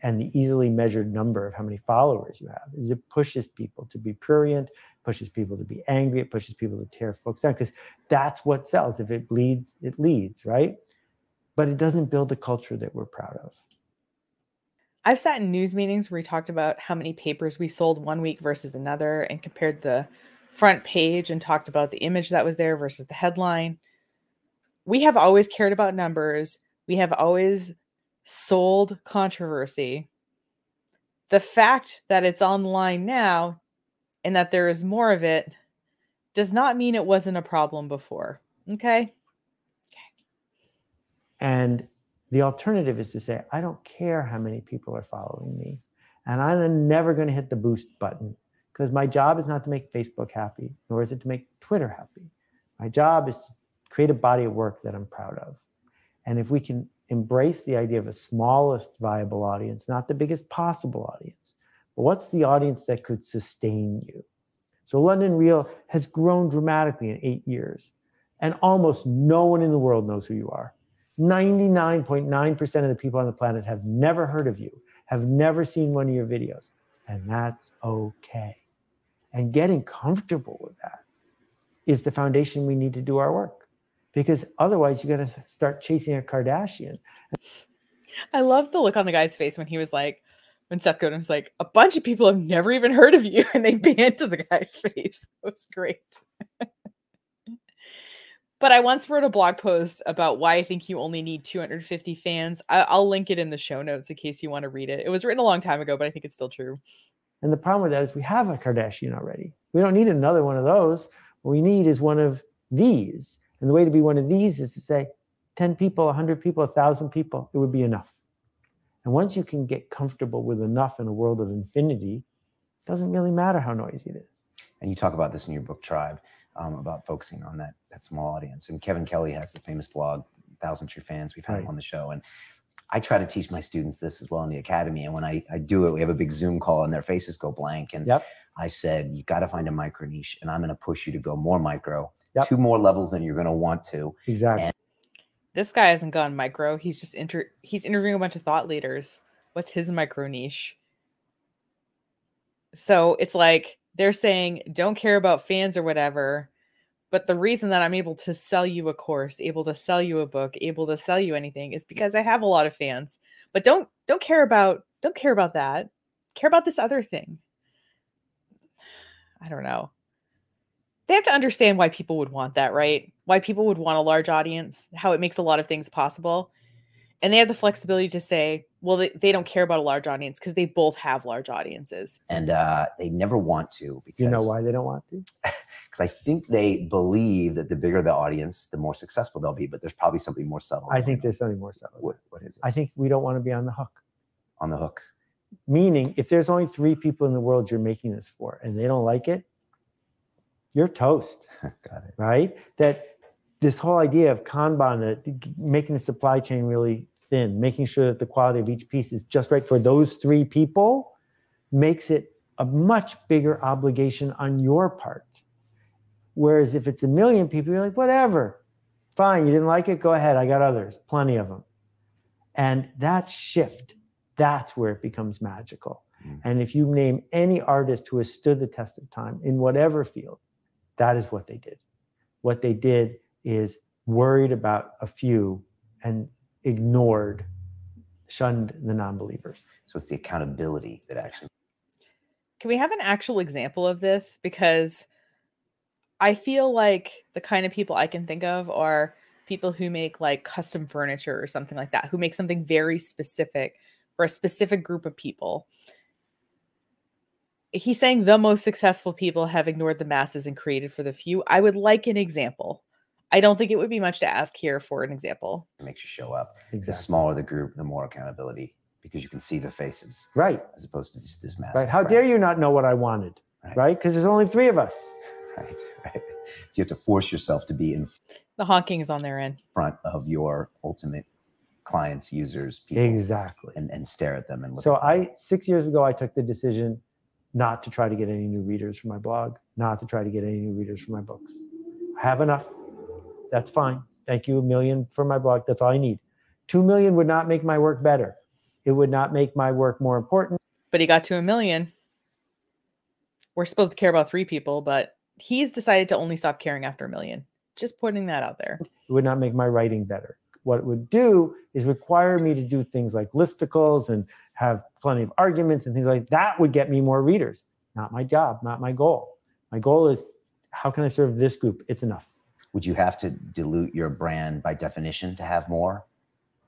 and the easily measured number of how many followers you have is it pushes people to be prurient, pushes people to be angry, it pushes people to tear folks down because that's what sells. If it bleeds, it leads, right? But it doesn't build a culture that we're proud of. I've sat in news meetings where we talked about how many papers we sold one week versus another and compared the front page and talked about the image that was there versus the headline. We have always cared about numbers. We have always sold controversy. The fact that it's online now and that there is more of it does not mean it wasn't a problem before. Okay. Okay. And the alternative is to say, I don't care how many people are following me. And I'm never going to hit the boost button because my job is not to make Facebook happy, nor is it to make Twitter happy. My job is to create a body of work that I'm proud of. And if we can embrace the idea of a smallest viable audience, not the biggest possible audience, but what's the audience that could sustain you? So London Real has grown dramatically in eight years, and almost no one in the world knows who you are. 99.9% of the people on the planet have never heard of you, have never seen one of your videos, and that's okay. And getting comfortable with that is the foundation we need to do our work because otherwise you're going to start chasing a Kardashian. I love the look on the guy's face when he was like, when Seth Godin was like, a bunch of people have never even heard of you, and they banned to the guy's face. It was great. but I once wrote a blog post about why I think you only need 250 fans. I- will link it in the show notes in case you want to read it. It was written a long time ago, but I think it's still true. And the problem with that is we have a Kardashian already. We don't need another one of those. What we need is one of these. And the way to be one of these is to say 10 people, 100 people, 1,000 people, it would be enough. And once you can get comfortable with enough in a world of infinity, it doesn't really matter how noisy it is. And you talk about this in your book, Tribe, um, about focusing on that, that small audience. And Kevin Kelly has the famous blog, Thousand True Fans. We've had right. him on the show. And I try to teach my students this as well in the academy. And when I, I do it, we have a big Zoom call and their faces go blank. And yep. I said, you got to find a micro niche and I'm going to push you to go more micro, yep. two more levels than you're going to want to. Exactly. And this guy hasn't gone micro. He's just inter he's interviewing a bunch of thought leaders. What's his micro niche? So it's like they're saying don't care about fans or whatever. But the reason that I'm able to sell you a course, able to sell you a book, able to sell you anything is because I have a lot of fans. But don't don't care about don't care about that. Care about this other thing. I don't know. They have to understand why people would want that, right? Why people would want a large audience, how it makes a lot of things possible. And they have the flexibility to say, well, they, they don't care about a large audience because they both have large audiences. And uh, they never want to. Because, you know why they don't want to? Because I think they believe that the bigger the audience, the more successful they'll be. But there's probably something more subtle. I think there's something more subtle. What, what is it? I think we don't want to be on the hook. On the hook. Meaning, if there's only three people in the world you're making this for and they don't like it, you're toast. Got it. Right? That this whole idea of Kanban, making the supply chain really thin, making sure that the quality of each piece is just right for those three people, makes it a much bigger obligation on your part. Whereas if it's a million people, you're like, whatever, fine, you didn't like it, go ahead, I got others, plenty of them. And that shift, that's where it becomes magical. Mm. And if you name any artist who has stood the test of time in whatever field, that is what they did. What they did is worried about a few and ignored, shunned the non believers. So it's the accountability that actually. Can we have an actual example of this? Because I feel like the kind of people I can think of are people who make like custom furniture or something like that, who make something very specific for a specific group of people he's saying the most successful people have ignored the masses and created for the few. I would like an example. I don't think it would be much to ask here for an example. It makes you show up. Exactly. The smaller the group, the more accountability because you can see the faces Right. as opposed to just this massive. Right. How crowd. dare you not know what I wanted? Right. Right. Because there's only three of us. Right, right. So you have to force yourself to be in The honking is on their end. front of your ultimate clients, users, people, Exactly. and, and stare at them and look. So at them. I six years ago I took the decision not to try to get any new readers for my blog, not to try to get any new readers for my books. I have enough. That's fine. Thank you a million for my blog. That's all I need. Two million would not make my work better. It would not make my work more important. But he got to a million. We're supposed to care about three people, but he's decided to only stop caring after a million. Just putting that out there. It would not make my writing better. What it would do is require me to do things like listicles and have plenty of arguments and things like that would get me more readers. Not my job, not my goal. My goal is how can I serve this group? It's enough. would you have to dilute your brand by definition to have more,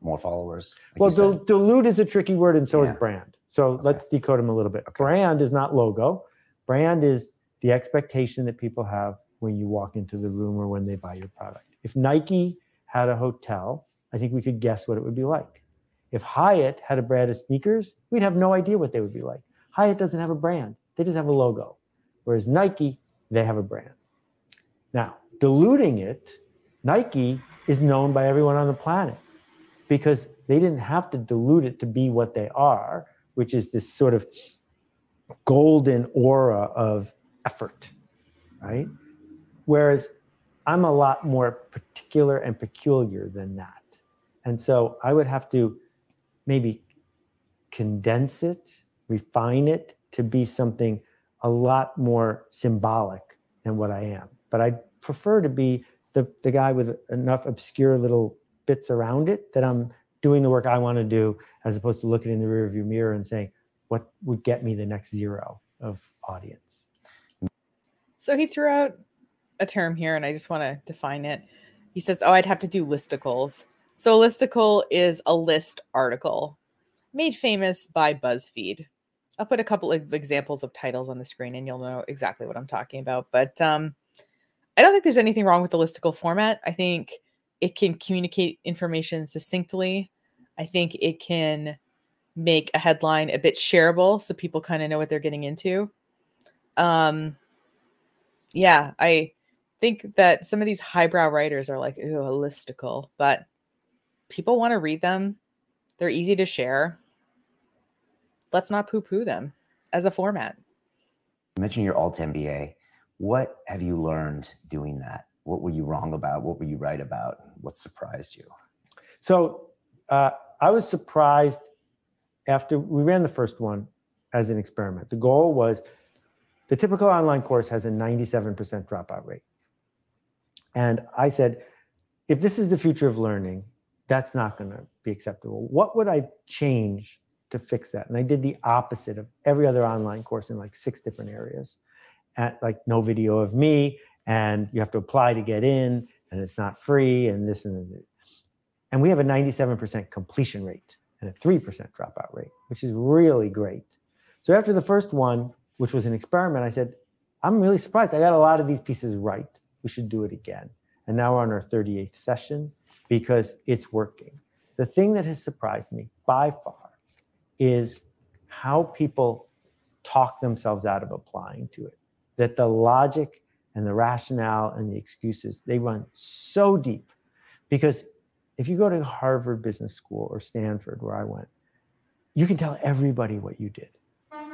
more followers? like well, dil- dilute is a tricky word, and so Yeah. is brand. So Okay. let's decode them a little bit. Brand is not logo. Brand is the expectation that people have when you walk into the room or when they buy your product. If Nike had a hotel, I think we could guess what it would be like. If Hyatt had a brand of sneakers, we'd have no idea what they would be like. Hyatt doesn't have a brand, they just have a logo. Whereas Nike, they have a brand. Now, diluting it, Nike is known by everyone on the planet because they didn't have to dilute it to be what they are, which is this sort of golden aura of effort, right? Whereas I'm a lot more particular and peculiar than that. And so I would have to maybe condense it, refine it to be something a lot more symbolic than what I am. But I prefer to be the, the guy with enough obscure little bits around it that I'm doing the work I want to do, as opposed to looking in the rearview mirror and saying, what would get me the next zero of audience? So he threw out a term here, and I just want to define it. He says, Oh, I'd have to do listicles. So a listicle is a list article made famous by BuzzFeed. I'll put a couple of examples of titles on the screen and you'll know exactly what I'm talking about. But um, I don't think there's anything wrong with the listicle format. I think it can communicate information succinctly. I think it can make a headline a bit shareable so people kind of know what they're getting into. Um, yeah, I think that some of these highbrow writers are like, ooh, a listicle, but people want to read them. They're easy to share. Let's not poo poo them as a format. You mentioned your alt MBA. What have you learned doing that? What were you wrong about? What were you right about? What surprised you? So uh, I was surprised after we ran the first one as an experiment. The goal was the typical online course has a 97% dropout rate. And I said, if this is the future of learning, that's not going to be acceptable. What would I change to fix that? And I did the opposite of every other online course in like six different areas. At like no video of me, and you have to apply to get in, and it's not free, and this and that. And we have a 97% completion rate and a 3% dropout rate, which is really great. So after the first one, which was an experiment, I said, I'm really surprised. I got a lot of these pieces right. We should do it again. And now we're on our 38th session because it's working. The thing that has surprised me by far is how people talk themselves out of applying to it. That the logic and the rationale and the excuses, they run so deep. Because if you go to Harvard Business School or Stanford, where I went, you can tell everybody what you did.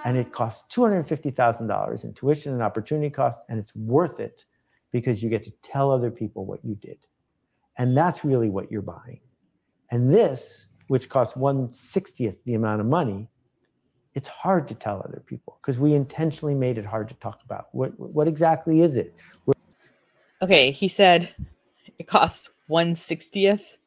And it costs $250,000 in tuition and opportunity cost, and it's worth it because you get to tell other people what you did. And that's really what you're buying. And this, which costs 160th the amount of money, it's hard to tell other people because we intentionally made it hard to talk about. What, what exactly is it? Okay, he said it costs 160th,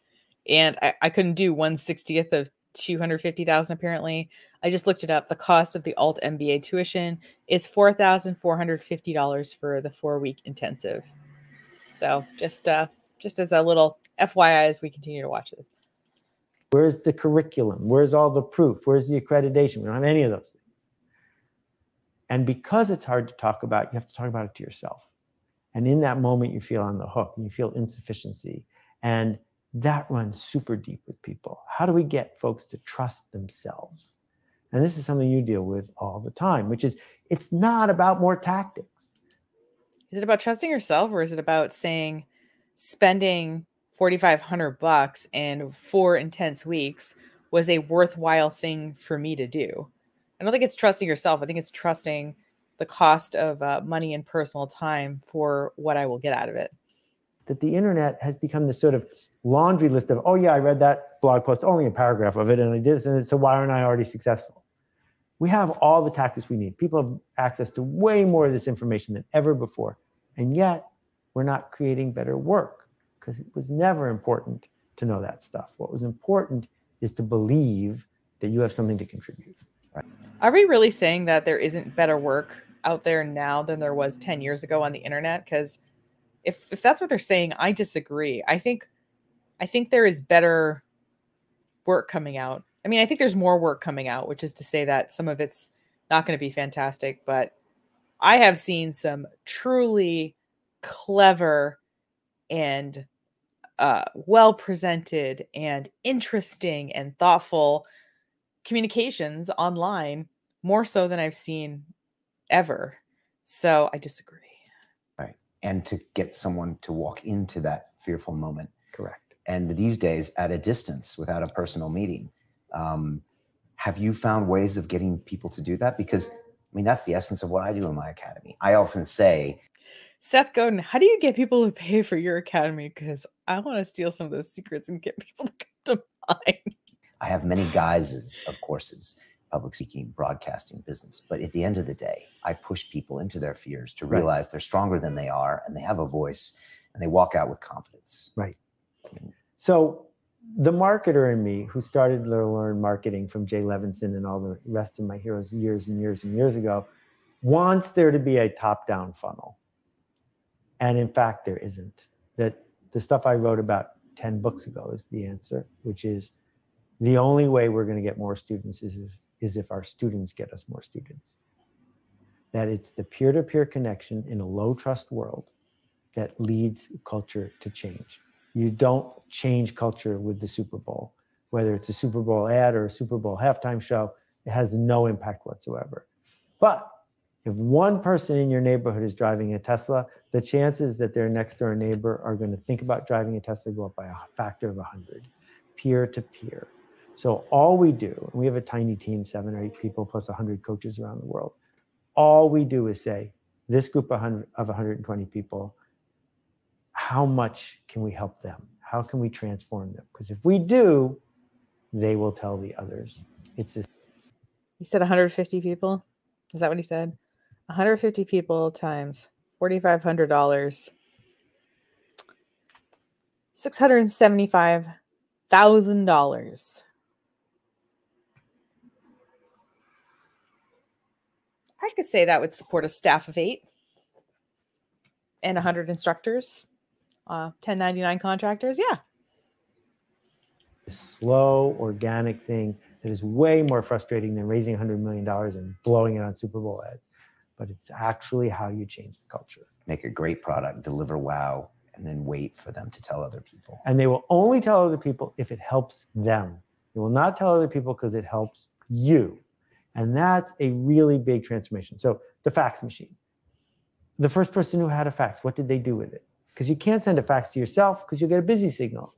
and I, I couldn't do 160th of 250,000 apparently. I just looked it up. The cost of the alt MBA tuition is $4,450 for the four week intensive. So just uh just as a little FYI as we continue to watch this. Where's the curriculum? Where's all the proof? Where's the accreditation? We don't have any of those things. And because it's hard to talk about, you have to talk about it to yourself. And in that moment, you feel on the hook and you feel insufficiency. And that runs super deep with people. How do we get folks to trust themselves? And this is something you deal with all the time, which is it's not about more tactics. Is it about trusting yourself or is it about saying spending 4500 bucks and four intense weeks was a worthwhile thing for me to do? I don't think it's trusting yourself. I think it's trusting the cost of uh, money and personal time for what I will get out of it. That the internet has become this sort of laundry list of, oh, yeah, I read that blog post, only a paragraph of it, and I did this, and so why aren't I already successful? We have all the tactics we need. People have access to way more of this information than ever before. And yet, we're not creating better work because it was never important to know that stuff. What was important is to believe that you have something to contribute. Right? Are we really saying that there isn't better work out there now than there was 10 years ago on the internet? Because if, if that's what they're saying, I disagree. I think I think there is better work coming out. I mean, I think there's more work coming out, which is to say that some of it's not going to be fantastic, but I have seen some truly clever and uh, well presented and interesting and thoughtful communications online more so than I've seen ever. So I disagree. Right. And to get someone to walk into that fearful moment. Correct and these days at a distance without a personal meeting. Um, have you found ways of getting people to do that? Because I mean, that's the essence of what I do in my academy. I often say, Seth Godin, how do you get people to pay for your academy? Because I want to steal some of those secrets and get people to come to mine. I have many guises of courses, public speaking, broadcasting, business. But at the end of the day, I push people into their fears to realize right. they're stronger than they are and they have a voice and they walk out with confidence. Right. So the marketer in me who started to learn marketing from Jay Levinson and all the rest of my heroes years and years and years ago wants there to be a top down funnel. And in fact, there isn't. That the stuff I wrote about 10 books ago is the answer, which is the only way we're going to get more students is if, is if our students get us more students. That it's the peer to peer connection in a low trust world that leads culture to change. You don't change culture with the Super Bowl, whether it's a Super Bowl ad or a Super Bowl halftime show, it has no impact whatsoever. But if one person in your neighborhood is driving a Tesla, the chances that their next door neighbor are going to think about driving a Tesla go up by a factor of 100, peer to peer. So all we do, and we have a tiny team, seven or eight people plus 100 coaches around the world. All we do is say, this group of 120 people how much can we help them? How can we transform them? Because if we do, they will tell the others. It's this. He said 150 people. Is that what he said? 150 people times $4,500. $675,000. I could say that would support a staff of eight and 100 instructors uh, 1099 contractors. Yeah. Slow, organic thing that is way more frustrating than raising $100 million and blowing it on Super Bowl ads. But it's actually how you change the culture. Make a great product, deliver wow, and then wait for them to tell other people. And they will only tell other people if it helps them. They will not tell other people because it helps you. And that's a really big transformation. So the fax machine. The first person who had a fax, what did they do with it? Because you can't send a fax to yourself because you'll get a busy signal.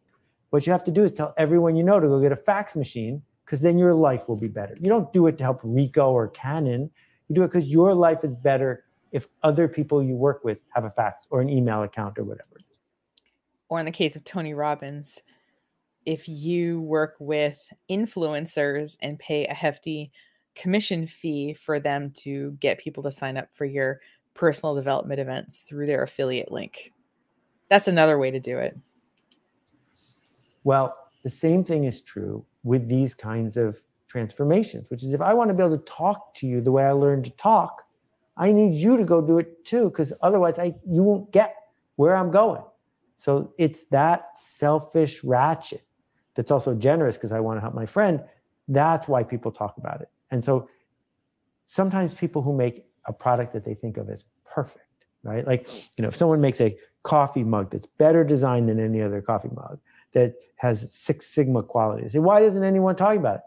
What you have to do is tell everyone you know to go get a fax machine because then your life will be better. You don't do it to help Ricoh or Canon. You do it because your life is better if other people you work with have a fax or an email account or whatever. Or in the case of Tony Robbins, if you work with influencers and pay a hefty commission fee for them to get people to sign up for your personal development events through their affiliate link. That's another way to do it. Well, the same thing is true with these kinds of transformations, which is if I want to be able to talk to you the way I learned to talk, I need you to go do it too, because otherwise I you won't get where I'm going. So it's that selfish ratchet that's also generous because I want to help my friend. That's why people talk about it. And so sometimes people who make a product that they think of as perfect right? Like, you know, if someone makes a coffee mug that's better designed than any other coffee mug that has Six Sigma quality, say, why doesn't anyone talk about it?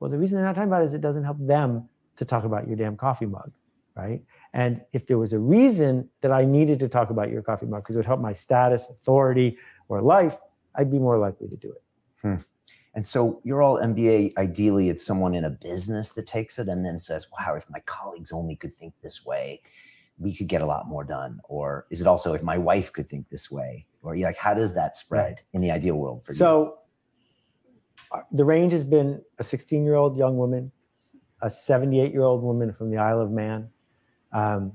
Well, the reason they're not talking about it is it doesn't help them to talk about your damn coffee mug, right? And if there was a reason that I needed to talk about your coffee mug because it would help my status, authority, or life, I'd be more likely to do it. Hmm. And so you're alt MBA. Ideally, it's someone in a business that takes it and then says, wow, if my colleagues only could think this way, we could get a lot more done. Or is it also if my wife could think this way? Or like, how does that spread right. in the ideal world for so, you? So uh, the range has been a 16 year old young woman, a 78 year old woman from the Isle of Man, um,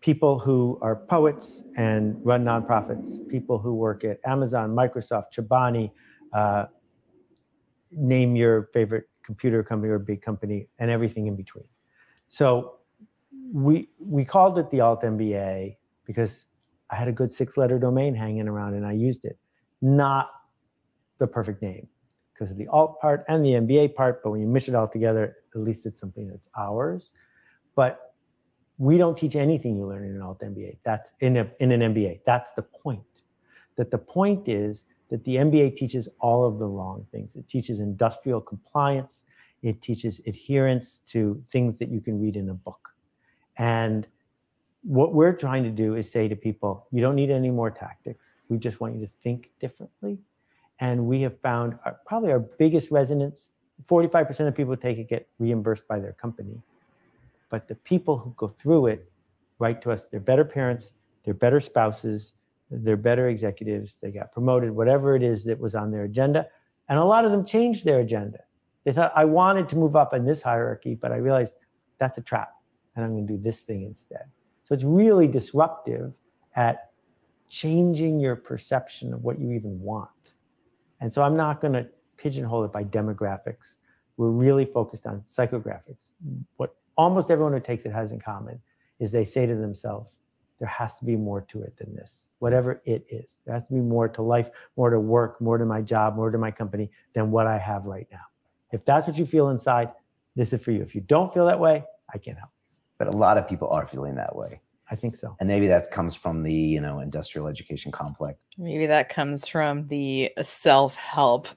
people who are poets and run nonprofits, people who work at Amazon, Microsoft, Chobani, uh, name your favorite computer company or big company, and everything in between. So we we called it the Alt MBA because I had a good six letter domain hanging around and I used it. Not the perfect name because of the alt part and the MBA part, but when you mish it all together, at least it's something that's ours. But we don't teach anything you learn in an alt MBA. That's in, a, in an MBA. That's the point. That the point is that the MBA teaches all of the wrong things. It teaches industrial compliance. It teaches adherence to things that you can read in a book. And what we're trying to do is say to people, you don't need any more tactics. We just want you to think differently. And we have found our, probably our biggest resonance 45% of people take it get reimbursed by their company. But the people who go through it write to us, they're better parents, they're better spouses, they're better executives, they got promoted, whatever it is that was on their agenda. And a lot of them changed their agenda. They thought, I wanted to move up in this hierarchy, but I realized that's a trap and I'm going to do this thing instead. So it's really disruptive at changing your perception of what you even want. And so I'm not going to pigeonhole it by demographics. We're really focused on psychographics. What almost everyone who takes it has in common is they say to themselves, there has to be more to it than this, whatever it is. There has to be more to life, more to work, more to my job, more to my company than what I have right now. If that's what you feel inside, this is for you. If you don't feel that way, I can't help. But a lot of people are feeling that way. I think so. And maybe that comes from the, you know, industrial education complex. Maybe that comes from the self-help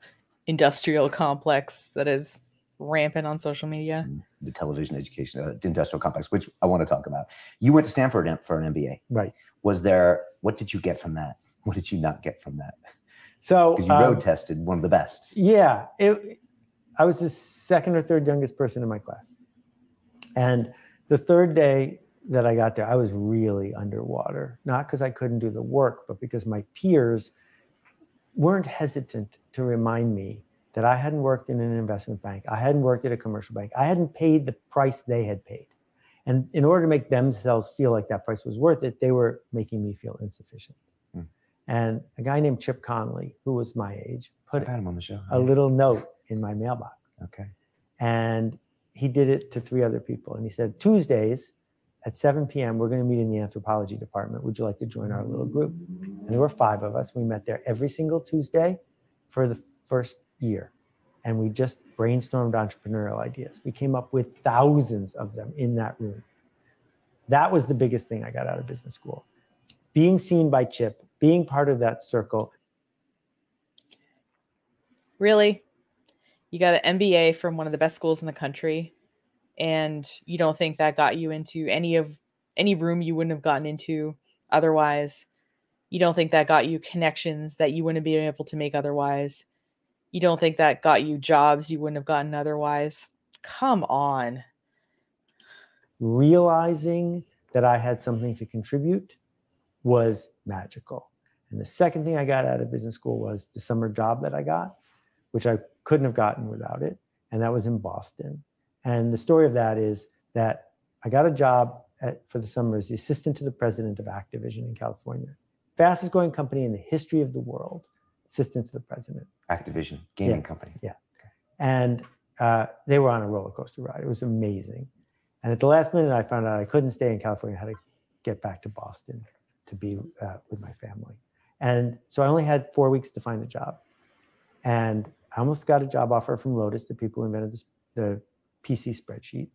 industrial complex that is rampant on social media. The television education, uh, industrial complex, which I want to talk about. You went to Stanford for an MBA. Right. Was there, what did you get from that? What did you not get from that? So you road um, tested one of the best. Yeah. It, I was the second or third youngest person in my class. And the third day that I got there, I was really underwater, not because I couldn't do the work, but because my peers weren't hesitant to remind me that I hadn't worked in an investment bank, I hadn't worked at a commercial bank, I hadn't paid the price they had paid. And in order to make themselves feel like that price was worth it, they were making me feel insufficient. Hmm. And a guy named Chip Conley, who was my age, put I've had him on the show. a yeah. little note in my mailbox. Okay. And he did it to three other people. And he said, Tuesdays at 7 p.m., we're going to meet in the anthropology department. Would you like to join our little group? And there were five of us. We met there every single Tuesday for the first year. And we just brainstormed entrepreneurial ideas. We came up with thousands of them in that room. That was the biggest thing I got out of business school. Being seen by Chip, being part of that circle. Really? You got an MBA from one of the best schools in the country, and you don't think that got you into any of any room you wouldn't have gotten into otherwise. You don't think that got you connections that you wouldn't have been able to make otherwise. You don't think that got you jobs you wouldn't have gotten otherwise. Come on. Realizing that I had something to contribute was magical. And the second thing I got out of business school was the summer job that I got, which I couldn't have gotten without it. And that was in Boston. And the story of that is that I got a job at, for the summer as the assistant to the president of Activision in California, fastest growing company in the history of the world, assistant to the president. Activision, gaming yeah. company. Yeah. Okay. And uh, they were on a roller coaster ride. It was amazing. And at the last minute, I found out I couldn't stay in California. I had to get back to Boston to be uh, with my family. And so I only had four weeks to find a job. And I almost got a job offer from Lotus, the people who invented this, the PC spreadsheet.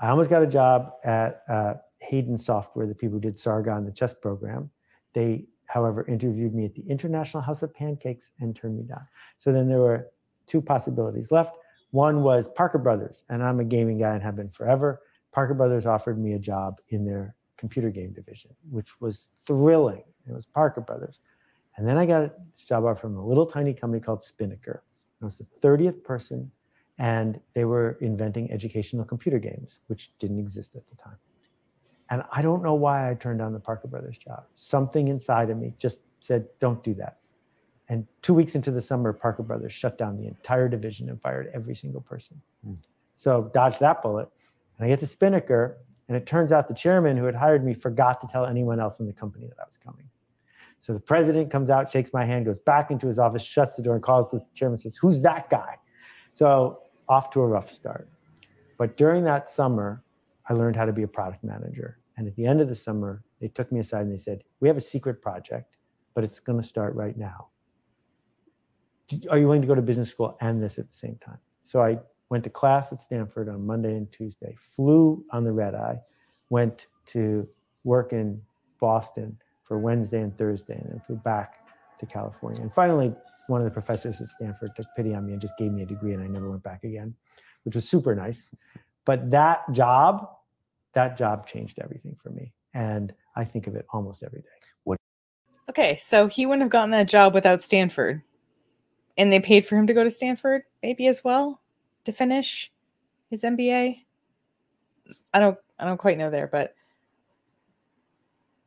I almost got a job at uh, Hayden Software, the people who did Sargon, the chess program. They, however, interviewed me at the International House of Pancakes and turned me down. So then there were two possibilities left. One was Parker Brothers, and I'm a gaming guy and have been forever. Parker Brothers offered me a job in their computer game division, which was thrilling. It was Parker Brothers. And then I got a job offer from a little tiny company called Spinnaker. Was the 30th person, and they were inventing educational computer games, which didn't exist at the time. And I don't know why I turned down the Parker Brothers job. Something inside of me just said, don't do that. And two weeks into the summer, Parker Brothers shut down the entire division and fired every single person. Mm. So dodge that bullet. And I get to Spinnaker, and it turns out the chairman who had hired me forgot to tell anyone else in the company that I was coming. So the president comes out, shakes my hand, goes back into his office, shuts the door, and calls the chairman, says, Who's that guy? So off to a rough start. But during that summer, I learned how to be a product manager. And at the end of the summer, they took me aside and they said, We have a secret project, but it's going to start right now. Are you willing to go to business school and this at the same time? So I went to class at Stanford on Monday and Tuesday, flew on the red eye, went to work in Boston for Wednesday and Thursday, and then flew back to California. And finally, one of the professors at Stanford took pity on me and just gave me a degree, and I never went back again, which was super nice. But that job, that job changed everything for me. And I think of it almost every day. What? Okay, so he wouldn't have gotten that job without Stanford. And they paid for him to go to Stanford, maybe as well, to finish his MBA. I don't I don't quite know there, but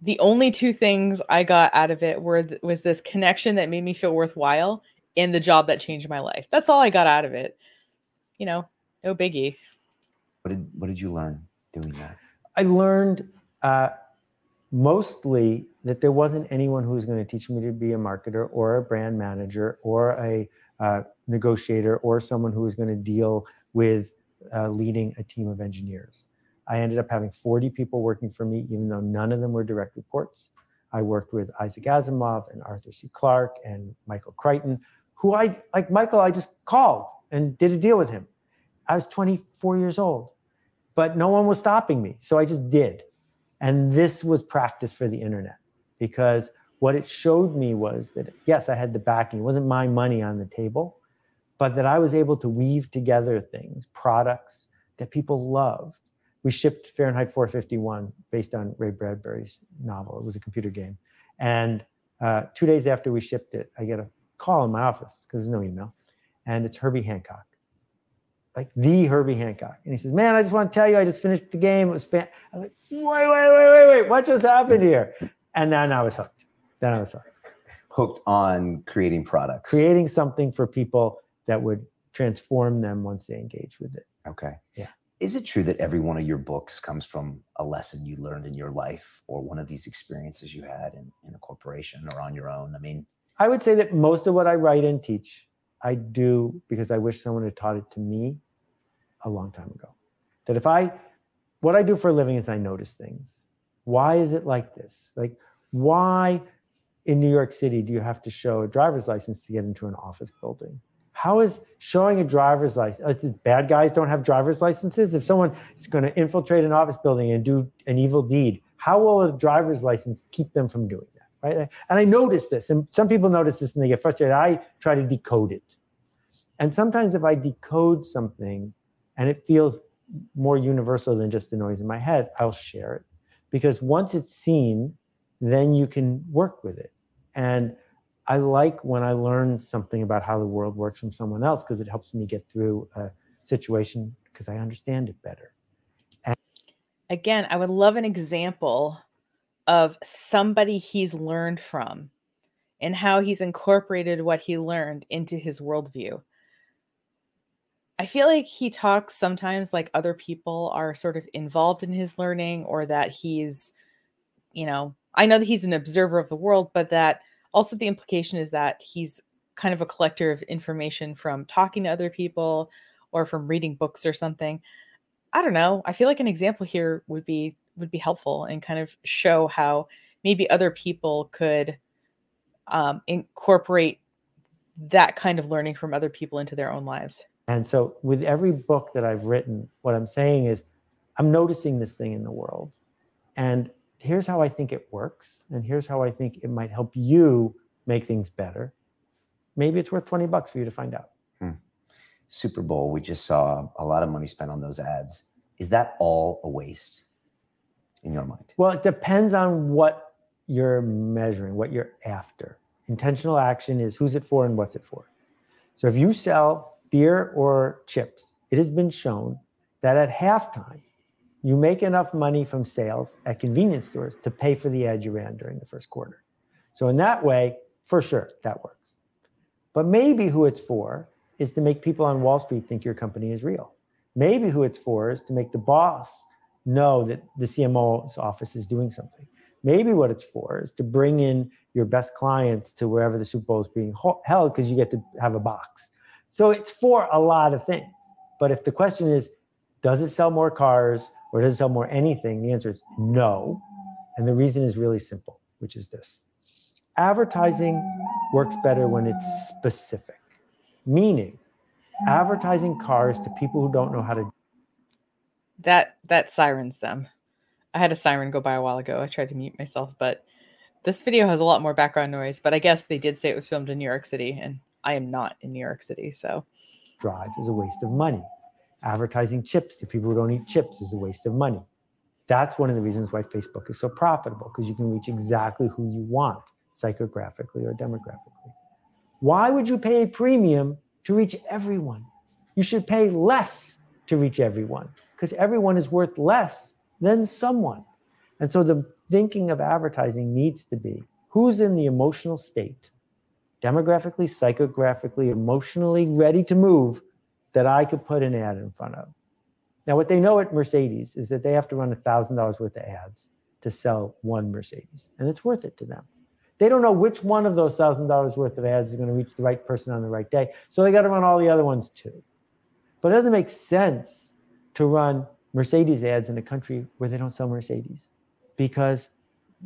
the only two things I got out of it were th- was this connection that made me feel worthwhile and the job that changed my life. That's all I got out of it. You know, no biggie. What did what did you learn doing that? I learned uh, mostly that there wasn't anyone who was going to teach me to be a marketer or a brand manager or a uh, negotiator or someone who was going to deal with uh, leading a team of engineers. I ended up having 40 people working for me, even though none of them were direct reports. I worked with Isaac Asimov and Arthur C. Clarke and Michael Crichton, who I, like Michael, I just called and did a deal with him. I was 24 years old, but no one was stopping me. So I just did. And this was practice for the internet because what it showed me was that, yes, I had the backing. It wasn't my money on the table, but that I was able to weave together things, products that people love we shipped Fahrenheit 451 based on Ray Bradbury's novel. It was a computer game. And uh, two days after we shipped it, I get a call in my office because there's no email. And it's Herbie Hancock, like the Herbie Hancock. And he says, Man, I just want to tell you, I just finished the game. It was fan. I was like, Wait, wait, wait, wait, wait. What just happened here? And then I was hooked. Then I was hooked. Hooked on creating products. Creating something for people that would transform them once they engage with it. Okay. Yeah is it true that every one of your books comes from a lesson you learned in your life or one of these experiences you had in, in a corporation or on your own? I mean, I would say that most of what I write and teach, I do because I wish someone had taught it to me a long time ago. That if I, what I do for a living is I notice things. Why is it like this? Like, why in New York City do you have to show a driver's license to get into an office building? How is showing a driver's license? Bad guys don't have driver's licenses. If someone is going to infiltrate an office building and do an evil deed, how will a driver's license keep them from doing that? Right? And I notice this, and some people notice this and they get frustrated. I try to decode it. And sometimes if I decode something and it feels more universal than just the noise in my head, I'll share it. Because once it's seen, then you can work with it. And I like when I learn something about how the world works from someone else because it helps me get through a situation because I understand it better. And- Again, I would love an example of somebody he's learned from and how he's incorporated what he learned into his worldview. I feel like he talks sometimes like other people are sort of involved in his learning or that he's, you know, I know that he's an observer of the world, but that also the implication is that he's kind of a collector of information from talking to other people or from reading books or something. I don't know. I feel like an example here would be would be helpful and kind of show how maybe other people could um, incorporate that kind of learning from other people into their own lives. And so with every book that i've written what i'm saying is i'm noticing this thing in the world. And here's how I think it works. And here's how I think it might help you make things better. Maybe it's worth 20 bucks for you to find out. Hmm. Super Bowl, we just saw a lot of money spent on those ads. Is that all a waste in your mind? Well, it depends on what you're measuring, what you're after. Intentional action is who's it for and what's it for. So if you sell beer or chips, it has been shown that at halftime, you make enough money from sales at convenience stores to pay for the ad you ran during the first quarter. So in that way, for sure, that works. But maybe who it's for is to make people on Wall Street think your company is real. Maybe who it's for is to make the boss know that the CMO's office is doing something. Maybe what it's for is to bring in your best clients to wherever the Super Bowl is being held because you get to have a box. So it's for a lot of things. But if the question is, does it sell more cars or does it sell more anything? The answer is no. And the reason is really simple, which is this advertising works better when it's specific, meaning advertising cars to people who don't know how to. That that sirens them. I had a siren go by a while ago. I tried to mute myself, but this video has a lot more background noise. But I guess they did say it was filmed in New York City, and I am not in New York City, so. Drive is a waste of money. Advertising chips to people who don't eat chips is a waste of money. That's one of the reasons why Facebook is so profitable because you can reach exactly who you want psychographically or demographically. Why would you pay a premium to reach everyone? You should pay less to reach everyone because everyone is worth less than someone. And so the thinking of advertising needs to be who's in the emotional state, demographically, psychographically, emotionally ready to move that I could put an ad in front of. Now, what they know at Mercedes is that they have to run $1,000 worth of ads to sell one Mercedes, and it's worth it to them. They don't know which one of those $1,000 worth of ads is going to reach the right person on the right day, so they got to run all the other ones too. But it doesn't make sense to run Mercedes ads in a country where they don't sell Mercedes because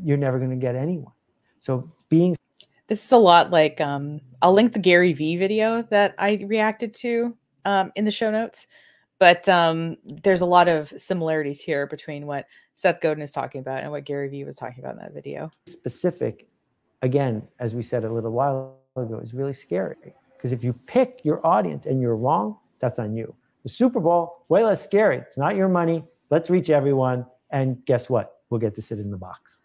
you're never going to get anyone. So being this is a lot like um, I'll link the Gary Vee video that I reacted to um, in the show notes. But um, there's a lot of similarities here between what Seth Godin is talking about and what Gary Vee was talking about in that video. Specific, again, as we said a little while ago, is really scary because if you pick your audience and you're wrong, that's on you. The Super Bowl, way less scary. It's not your money. Let's reach everyone. And guess what? We'll get to sit in the box.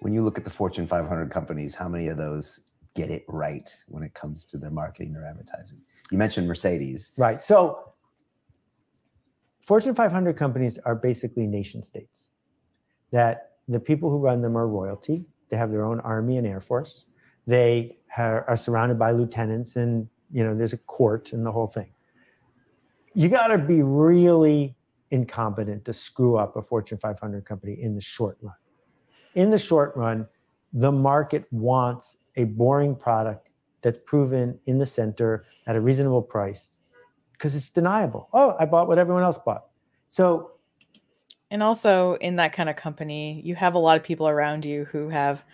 When you look at the Fortune 500 companies, how many of those get it right when it comes to their marketing, their advertising? You mentioned Mercedes. Right. So Fortune 500 companies are basically nation states that the people who run them are royalty. They have their own army and air force. They are surrounded by lieutenants and, you know, there's a court and the whole thing. You got to be really incompetent to screw up a Fortune 500 company in the short run. In the short run, the market wants a boring product that's proven in the center at a reasonable price because it's deniable. Oh, I bought what everyone else bought. So, and also in that kind of company, you have a lot of people around you who have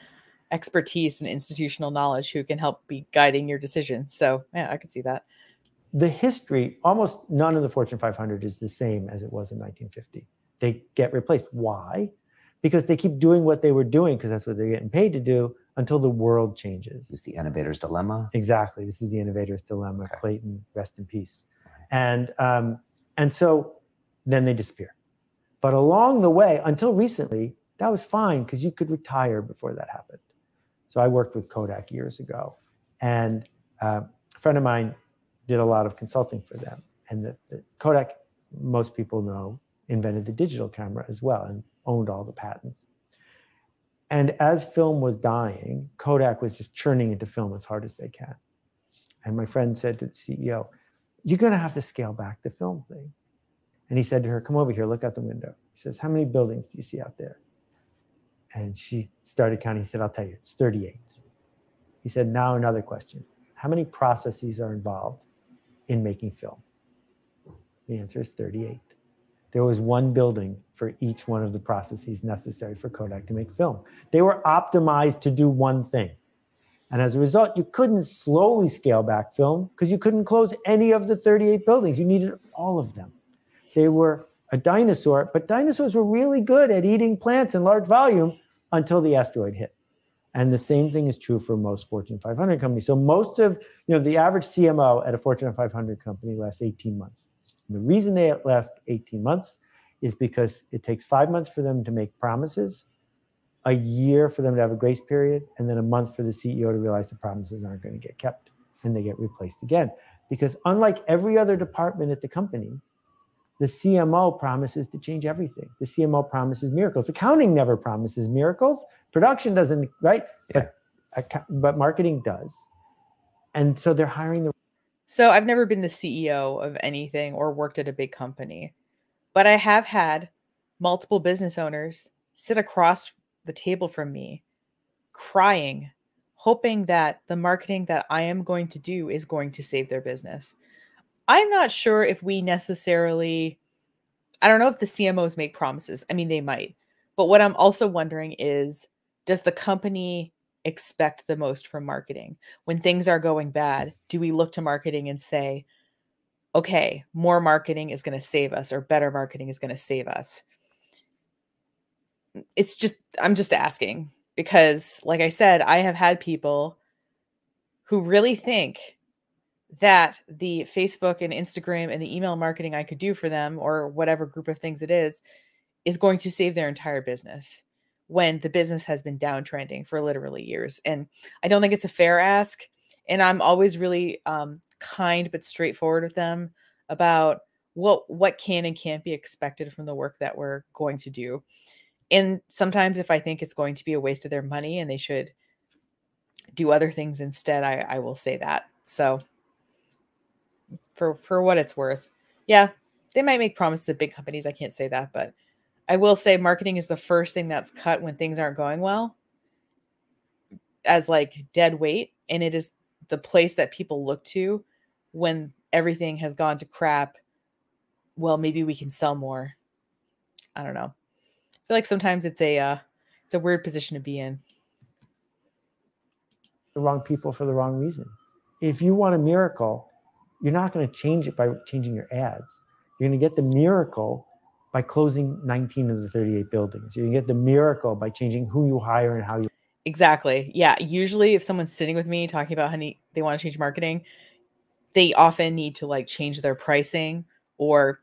expertise and institutional knowledge who can help be guiding your decisions. So, yeah, I could see that. The history, almost none of the Fortune 500 is the same as it was in 1950. They get replaced. Why? Because they keep doing what they were doing because that's what they're getting paid to do until the world changes. It's the innovator's dilemma. Exactly. This is the innovator's dilemma. Okay. Clayton, rest in peace. And um, and so then they disappear. But along the way, until recently, that was fine because you could retire before that happened. So I worked with Kodak years ago, and uh, a friend of mine did a lot of consulting for them. And the, the Kodak, most people know, invented the digital camera as well and owned all the patents. And as film was dying, Kodak was just churning into film as hard as they can. And my friend said to the CEO, You're going to have to scale back the film thing. And he said to her, Come over here, look out the window. He says, How many buildings do you see out there? And she started counting. He said, I'll tell you, it's 38. He said, Now another question How many processes are involved in making film? The answer is 38 there was one building for each one of the processes necessary for Kodak to make film. They were optimized to do one thing. And as a result, you couldn't slowly scale back film because you couldn't close any of the 38 buildings. You needed all of them. They were a dinosaur, but dinosaurs were really good at eating plants in large volume until the asteroid hit. And the same thing is true for most Fortune 500 companies. So most of, you know, the average CMO at a Fortune 500 company lasts 18 months. And the reason they last 18 months is because it takes five months for them to make promises, a year for them to have a grace period, and then a month for the CEO to realize the promises aren't going to get kept and they get replaced again. Because unlike every other department at the company, the CMO promises to change everything. The CMO promises miracles. Accounting never promises miracles. Production doesn't, right? Yeah. But, but marketing does. And so they're hiring the. So I've never been the CEO of anything or worked at a big company, but I have had multiple business owners sit across the table from me crying, hoping that the marketing that I am going to do is going to save their business. I'm not sure if we necessarily, I don't know if the CMOs make promises. I mean, they might. But what I'm also wondering is does the company expect the most from marketing? When things are going bad, do we look to marketing and say, okay, more marketing is going to save us or better marketing is going to save us? It's just, I'm just asking because, like I said, I have had people who really think that the Facebook and Instagram and the email marketing I could do for them or whatever group of things it is is going to save their entire business when the business has been downtrending for literally years. And I don't think it's a fair ask. And I'm always really um, kind but straightforward with them about what what can and can't be expected from the work that we're going to do. And sometimes if I think it's going to be a waste of their money and they should do other things instead, I, I will say that. So for for what it's worth. Yeah, they might make promises to big companies. I can't say that, but I will say marketing is the first thing that's cut when things aren't going well as like dead weight and it is the place that people look to when everything has gone to crap. Well, maybe we can sell more. I don't know. I feel like sometimes it's a uh, it's a weird position to be in. The wrong people for the wrong reason. If you want a miracle, you're not going to change it by changing your ads. You're going to get the miracle by closing 19 of the 38 buildings. Going to get the miracle by changing who you hire and how you. Exactly. Yeah. Usually, if someone's sitting with me talking about how they want to change marketing, they often need to like change their pricing or,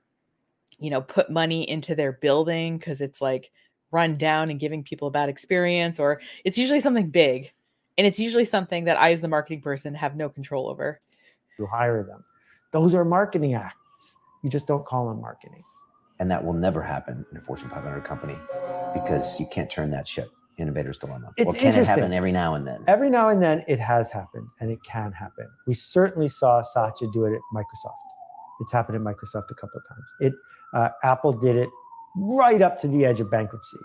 you know, put money into their building because it's like run down and giving people a bad experience, or it's usually something big. And it's usually something that I, as the marketing person, have no control over you hire them. Those are marketing acts. You just don't call them marketing. And that will never happen in a Fortune 500 company because you can't turn that ship. Innovator's dilemma. It's or can it happen every now and then? Every now and then it has happened and it can happen. We certainly saw Satya do it at Microsoft. It's happened at Microsoft a couple of times. It uh, Apple did it right up to the edge of bankruptcy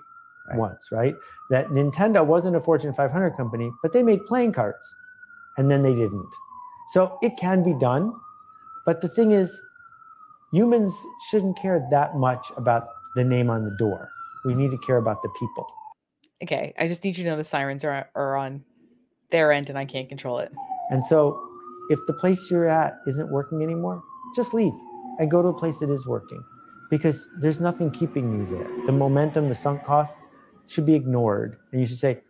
right. once, right? That Nintendo wasn't a Fortune 500 company, but they made playing cards and then they didn't. So it can be done. But the thing is, humans shouldn't care that much about the name on the door. We need to care about the people. Okay. I just need you to know the sirens are, are on their end and I can't control it. And so if the place you're at isn't working anymore, just leave and go to a place that is working because there's nothing keeping you there. The momentum, the sunk costs should be ignored. And you should say,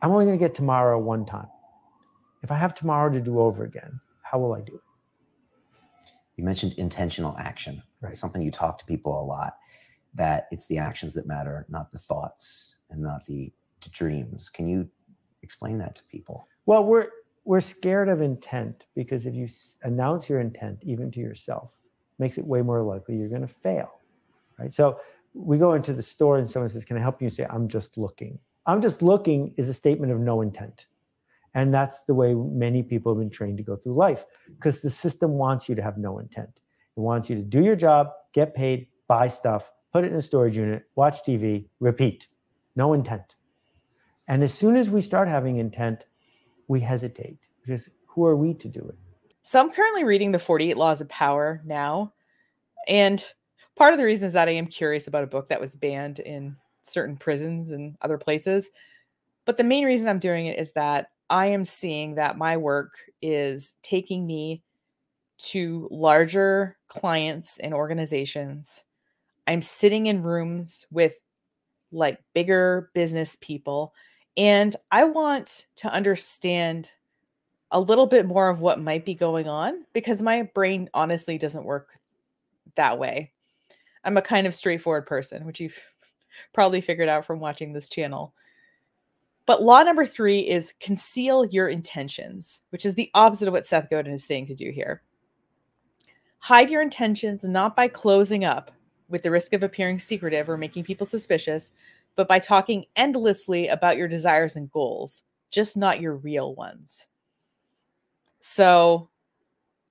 I'm only going to get tomorrow one time. If I have tomorrow to do over again, how will I do it? You mentioned intentional action. Right. It's something you talk to people a lot that it's the actions that matter, not the thoughts and not the, the dreams. Can you explain that to people? Well, we're we're scared of intent because if you announce your intent even to yourself, makes it way more likely you're going to fail. Right? So we go into the store and someone says, "Can I help you?" you say, "I'm just looking." I'm just looking is a statement of no intent. And that's the way many people have been trained to go through life because the system wants you to have no intent. It wants you to do your job, get paid, buy stuff, put it in a storage unit, watch TV, repeat. No intent. And as soon as we start having intent, we hesitate because who are we to do it? So I'm currently reading the 48 Laws of Power now. And part of the reason is that I am curious about a book that was banned in certain prisons and other places. But the main reason I'm doing it is that I am seeing that my work is taking me to larger clients and organizations. I'm sitting in rooms with like bigger business people and I want to understand a little bit more of what might be going on because my brain honestly doesn't work that way. I'm a kind of straightforward person, which you've probably figured out from watching this channel. But law number three is conceal your intentions, which is the opposite of what Seth Godin is saying to do here. Hide your intentions not by closing up with the risk of appearing secretive or making people suspicious, but by talking endlessly about your desires and goals, just not your real ones. So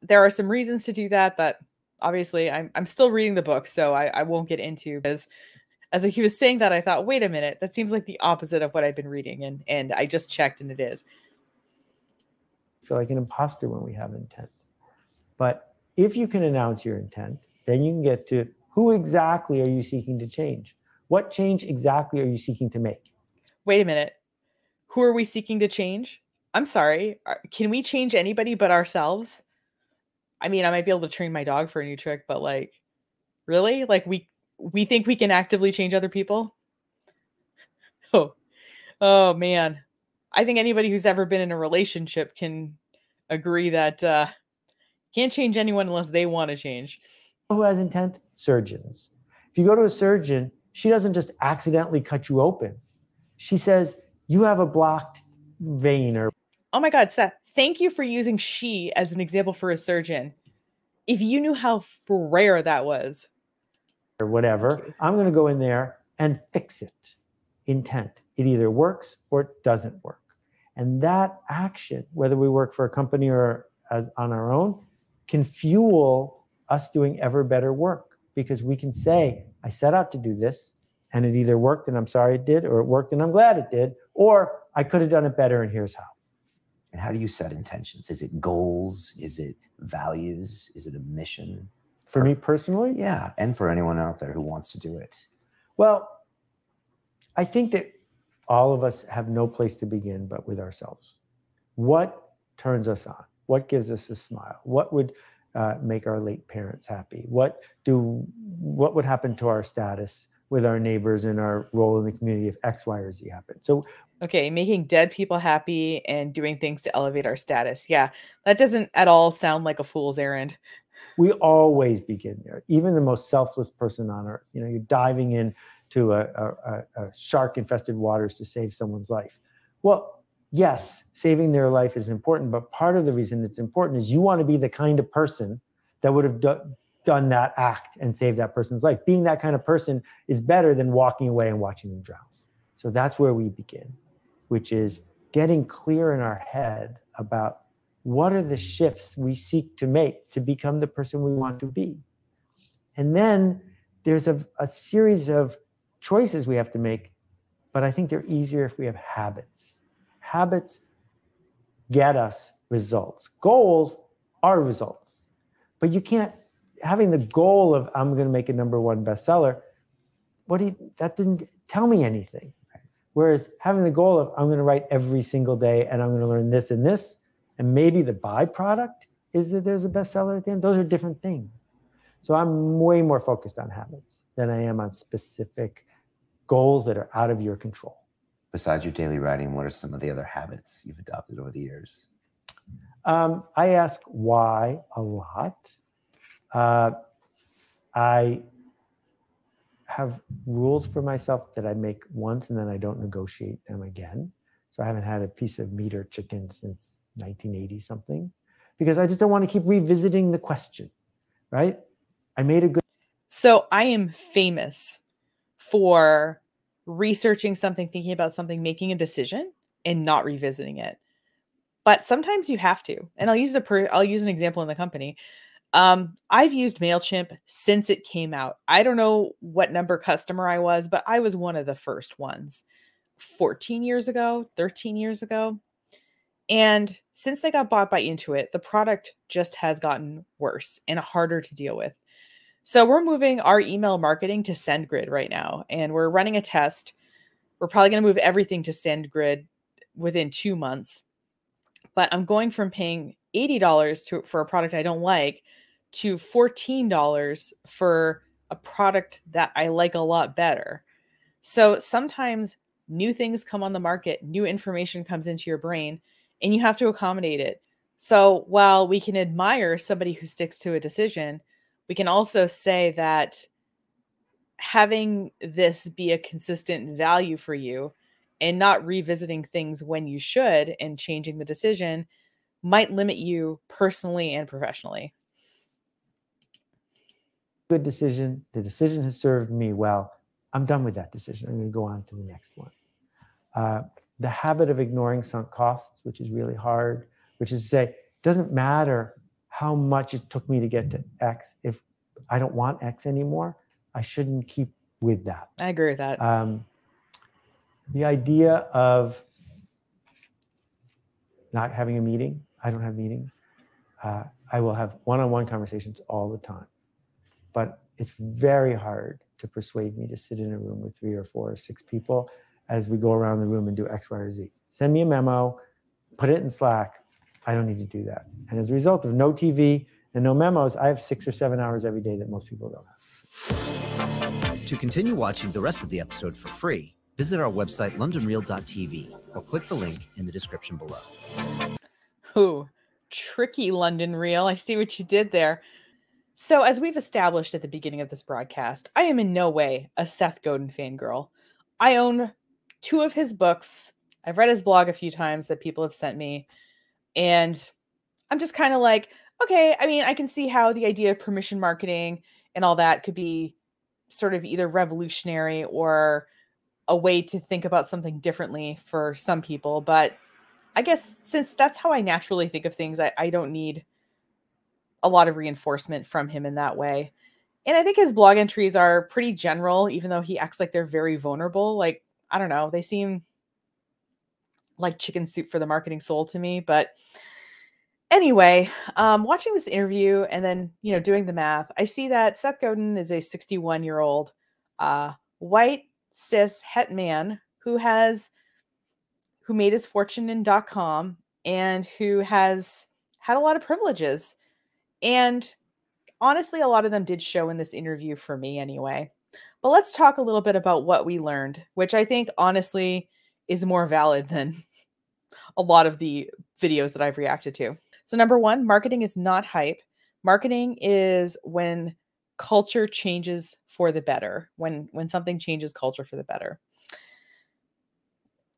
there are some reasons to do that that obviously I'm, I'm still reading the book, so I, I won't get into because as he was saying that, I thought, wait a minute, that seems like the opposite of what I've been reading. And and I just checked and it is. I feel like an imposter when we have intent. But if you can announce your intent, then you can get to who exactly are you seeking to change? What change exactly are you seeking to make? Wait a minute. Who are we seeking to change? I'm sorry. Uh, can we change anybody but ourselves? I mean, I might be able to train my dog for a new trick, but like, really? Like, we we think we can actively change other people? Oh, oh man. I think anybody who's ever been in a relationship can agree that uh, can't change anyone unless they want to change. Who has intent? Surgeons. If you go to a surgeon, she doesn't just accidentally cut you open. She says, You have a blocked vein or. Oh my God, Seth, thank you for using she as an example for a surgeon. If you knew how rare that was, or whatever, I'm going to go in there and fix it. Intent. It either works or it doesn't work. And that action, whether we work for a company or on our own, can fuel us doing ever better work because we can say, I set out to do this and it either worked and I'm sorry it did, or it worked and I'm glad it did, or I could have done it better and here's how. And how do you set intentions? Is it goals? Is it values? Is it a mission? For me personally? Yeah. And for anyone out there who wants to do it. Well, I think that all of us have no place to begin but with ourselves. What turns us on? What gives us a smile? What would uh, make our late parents happy? What do what would happen to our status with our neighbors and our role in the community if X, Y, or Z happened? So okay, making dead people happy and doing things to elevate our status. Yeah, that doesn't at all sound like a fool's errand. We always begin there. Even the most selfless person on earth. You know, you're diving in to a, a, a shark infested waters to save someone's life. Well, yes, saving their life is important, but part of the reason it's important is you want to be the kind of person that would have do- done that act and saved that person's life. Being that kind of person is better than walking away and watching them drown. So that's where we begin, which is getting clear in our head about what are the shifts we seek to make to become the person we want to be. And then there's a, a series of choices we have to make, but I think they're easier if we have habits habits get us results. Goals are results. But you can't having the goal of I'm going to make a number one bestseller. What do you, that didn't tell me anything. Whereas having the goal of I'm going to write every single day and I'm going to learn this and this, and maybe the byproduct is that there's a bestseller at the end. Those are different things. So I'm way more focused on habits than I am on specific goals that are out of your control besides your daily writing, what are some of the other habits you've adopted over the years? Um, I ask why a lot. Uh, I have rules for myself that I make once and then I don't negotiate them again. So I haven't had a piece of meat or chicken since 1980 something because I just don't want to keep revisiting the question, right? I made a good. So I am famous for researching something, thinking about something, making a decision and not revisiting it. But sometimes you have to. And I'll use a per- I'll use an example in the company. Um, I've used MailChimp since it came out. I don't know what number customer I was, but I was one of the first ones 14 years ago, 13 years ago. And since they got bought by Intuit, the product just has gotten worse and harder to deal with. So we're moving our email marketing to SendGrid right now, and we're running a test. We're probably going to move everything to SendGrid within two months. But I'm going from paying $80 to, for a product I don't like to $14 for a product that I like a lot better. So sometimes new things come on the market, new information comes into your brain, and you have to accommodate it. So while we can admire somebody who sticks to a decision, we can also say that having this be a consistent value for you and not revisiting things when you should and changing the decision might limit you personally and professionally. Good decision. The decision has served me well. I'm done with that decision. I'm going to go on to the next one. Uh, the habit of ignoring sunk costs, which is really hard, which is to say, it doesn't matter how much it took me to get to X. If I don't want X anymore, I shouldn't keep with that. I agree with that. Um, the idea of not having a meeting, I don't have meetings. Uh, I will have one on one conversations all the time. But it's very hard to persuade me to sit in a room with three or four or six people as we go around the room and do X, Y, or Z. Send me a memo, put it in Slack. I don't need to do that. And as a result of no TV and no memos, I have six or seven hours every day that most people don't have. To continue watching the rest of the episode for free, visit our website, londonreal.tv, or click the link in the description below. Ooh, tricky London Real. I see what you did there. So, as we've established at the beginning of this broadcast, I am in no way a Seth Godin fangirl. I own two of his books. I've read his blog a few times that people have sent me. And I'm just kind of like, okay, I mean, I can see how the idea of permission marketing and all that could be sort of either revolutionary or a way to think about something differently for some people. But I guess since that's how I naturally think of things, I, I don't need a lot of reinforcement from him in that way. And I think his blog entries are pretty general, even though he acts like they're very vulnerable. Like, I don't know, they seem like chicken soup for the marketing soul to me. But anyway, um, watching this interview and then, you know, doing the math, I see that Seth Godin is a 61 year old uh, white cis het man who has who made his fortune in dot com and who has had a lot of privileges. And honestly, a lot of them did show in this interview for me anyway. But let's talk a little bit about what we learned, which I think honestly is more valid than a lot of the videos that I've reacted to. So, number one, marketing is not hype. Marketing is when culture changes for the better, when, when something changes culture for the better.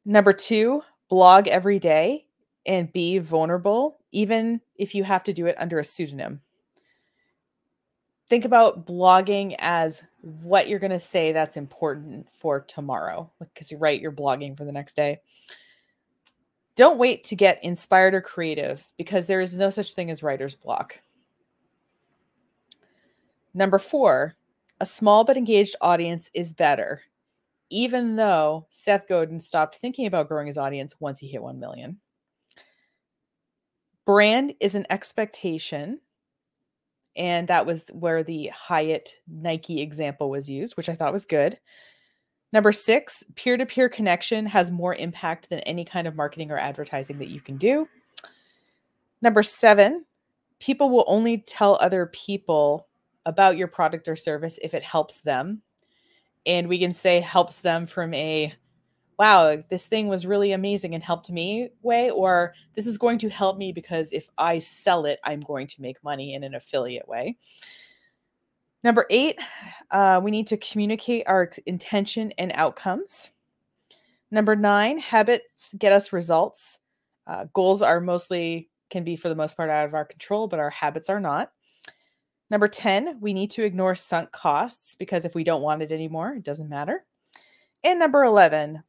Number two, blog every day and be vulnerable, even if you have to do it under a pseudonym. Think about blogging as what you're going to say that's important for tomorrow, because you write you're blogging for the next day. Don't wait to get inspired or creative because there is no such thing as writer's block. Number four, a small but engaged audience is better, even though Seth Godin stopped thinking about growing his audience once he hit 1 million. Brand is an expectation. And that was where the Hyatt Nike example was used, which I thought was good. Number six, peer to peer connection has more impact than any kind of marketing or advertising that you can do. Number seven, people will only tell other people about your product or service if it helps them. And we can say helps them from a wow, this thing was really amazing and helped me way, or this is going to help me because if I sell it, I'm going to make money in an affiliate way. Number eight, uh, we need to communicate our intention and outcomes. Number nine, habits get us results. Uh, goals are mostly, can be for the most part out of our control, but our habits are not. Number 10, we need to ignore sunk costs because if we don't want it anymore, it doesn't matter. And number 11,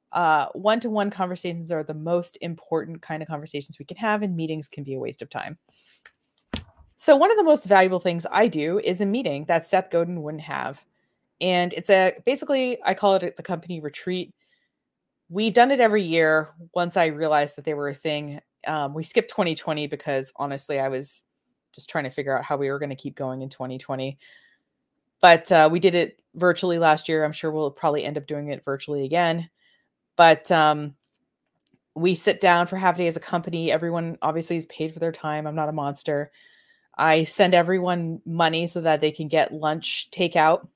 one to one conversations are the most important kind of conversations we can have, and meetings can be a waste of time. So one of the most valuable things I do is a meeting that Seth Godin wouldn't have. And it's a basically I call it the company retreat. We've done it every year. Once I realized that they were a thing, um, we skipped 2020 because honestly, I was just trying to figure out how we were going to keep going in 2020. But uh, we did it virtually last year. I'm sure we'll probably end up doing it virtually again. But um, we sit down for half a day as a company. Everyone obviously is paid for their time. I'm not a monster. I send everyone money so that they can get lunch takeout.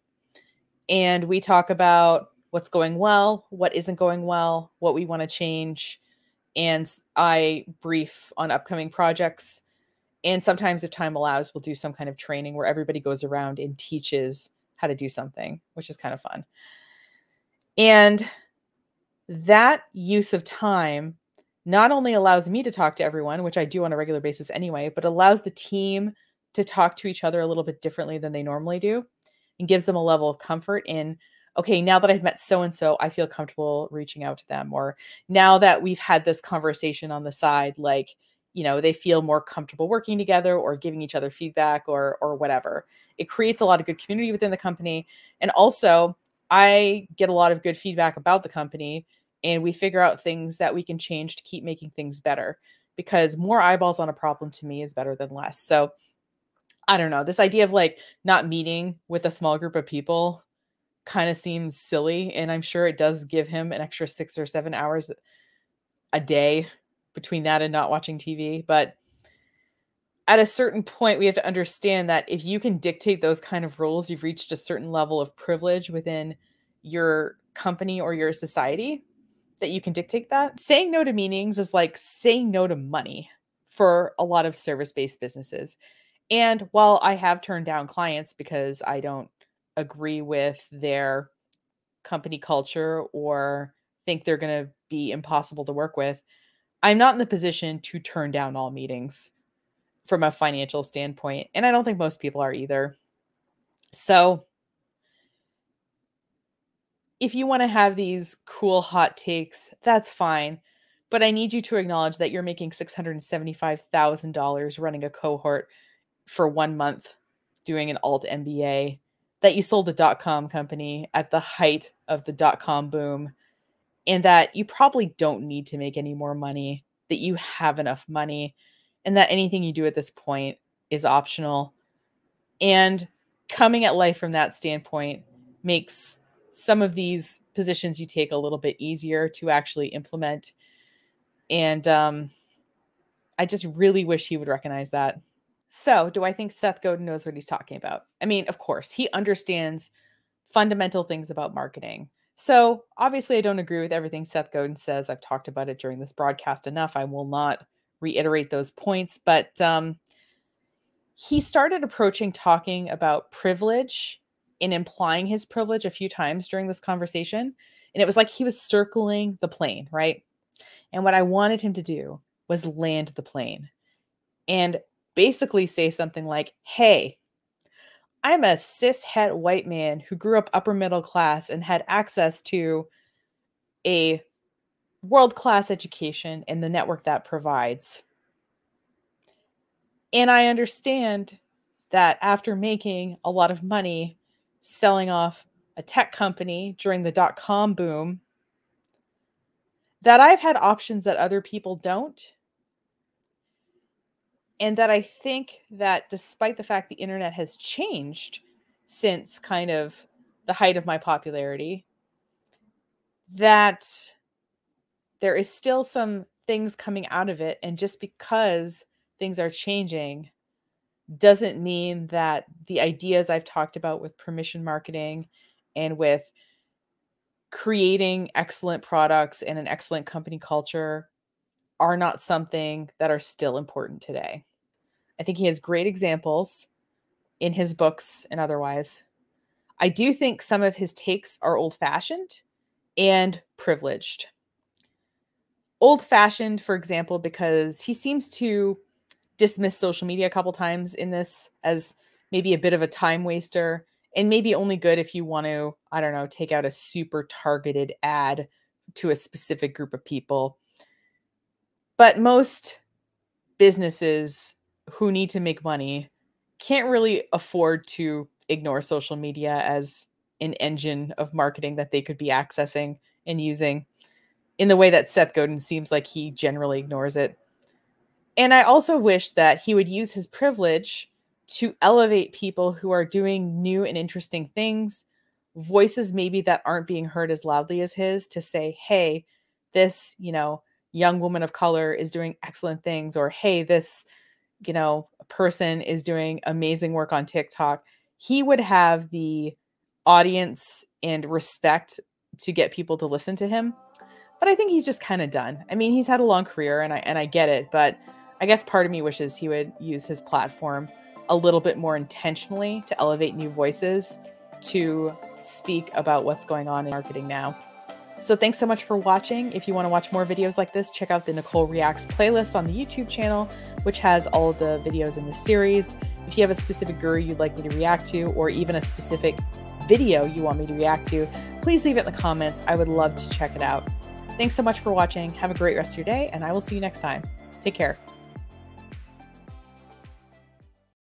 and we talk about what's going well, what isn't going well, what we want to change, and I brief on upcoming projects. And sometimes, if time allows, we'll do some kind of training where everybody goes around and teaches how to do something, which is kind of fun. And that use of time not only allows me to talk to everyone, which I do on a regular basis anyway, but allows the team to talk to each other a little bit differently than they normally do and gives them a level of comfort in okay, now that I've met so and so, I feel comfortable reaching out to them. Or now that we've had this conversation on the side, like, you know, they feel more comfortable working together or giving each other feedback or or whatever. It creates a lot of good community within the company. And also, I get a lot of good feedback about the company and we figure out things that we can change to keep making things better because more eyeballs on a problem to me is better than less. So I don't know. This idea of like not meeting with a small group of people kind of seems silly. And I'm sure it does give him an extra six or seven hours a day between that and not watching TV. But at a certain point, we have to understand that if you can dictate those kind of rules, you've reached a certain level of privilege within your company or your society that you can dictate that. Saying no to meetings is like saying no to money for a lot of service based businesses. And while I have turned down clients because I don't agree with their company culture or think they're going to be impossible to work with, I'm not in the position to turn down all meetings from a financial standpoint. And I don't think most people are either. So if you want to have these cool hot takes, that's fine. But I need you to acknowledge that you're making $675,000 running a cohort for one month doing an alt MBA, that you sold a dot com company at the height of the dot com boom, and that you probably don't need to make any more money, that you have enough money, and that anything you do at this point is optional. And coming at life from that standpoint makes some of these positions you take a little bit easier to actually implement. And um, I just really wish he would recognize that. So, do I think Seth Godin knows what he's talking about? I mean, of course, he understands fundamental things about marketing. So, obviously, I don't agree with everything Seth Godin says. I've talked about it during this broadcast enough. I will not reiterate those points, but um, he started approaching talking about privilege and implying his privilege a few times during this conversation. And it was like he was circling the plane, right? And what I wanted him to do was land the plane and basically say something like, Hey, I'm a cis het white man who grew up upper middle class and had access to a world class education and the network that provides. And I understand that after making a lot of money selling off a tech company during the dot com boom that I've had options that other people don't. And that I think that despite the fact the internet has changed since kind of the height of my popularity, that there is still some things coming out of it. And just because things are changing doesn't mean that the ideas I've talked about with permission marketing and with creating excellent products and an excellent company culture are not something that are still important today. I think he has great examples in his books and otherwise. I do think some of his takes are old fashioned and privileged. Old fashioned, for example, because he seems to dismiss social media a couple times in this as maybe a bit of a time waster and maybe only good if you want to, I don't know, take out a super targeted ad to a specific group of people. But most businesses who need to make money can't really afford to ignore social media as an engine of marketing that they could be accessing and using in the way that Seth Godin seems like he generally ignores it. And I also wish that he would use his privilege to elevate people who are doing new and interesting things, voices maybe that aren't being heard as loudly as his, to say, hey, this, you know, young woman of color is doing excellent things, or hey, this, you know, a person is doing amazing work on TikTok. He would have the audience and respect to get people to listen to him. But I think he's just kind of done. I mean, he's had a long career and I and I get it, but I guess part of me wishes he would use his platform a little bit more intentionally to elevate new voices to speak about what's going on in marketing now. So thanks so much for watching. If you want to watch more videos like this, check out the Nicole Reacts playlist on the YouTube channel, which has all the videos in the series. If you have a specific guru you'd like me to react to, or even a specific video you want me to react to, please leave it in the comments. I would love to check it out. Thanks so much for watching. Have a great rest of your day, and I will see you next time. Take care.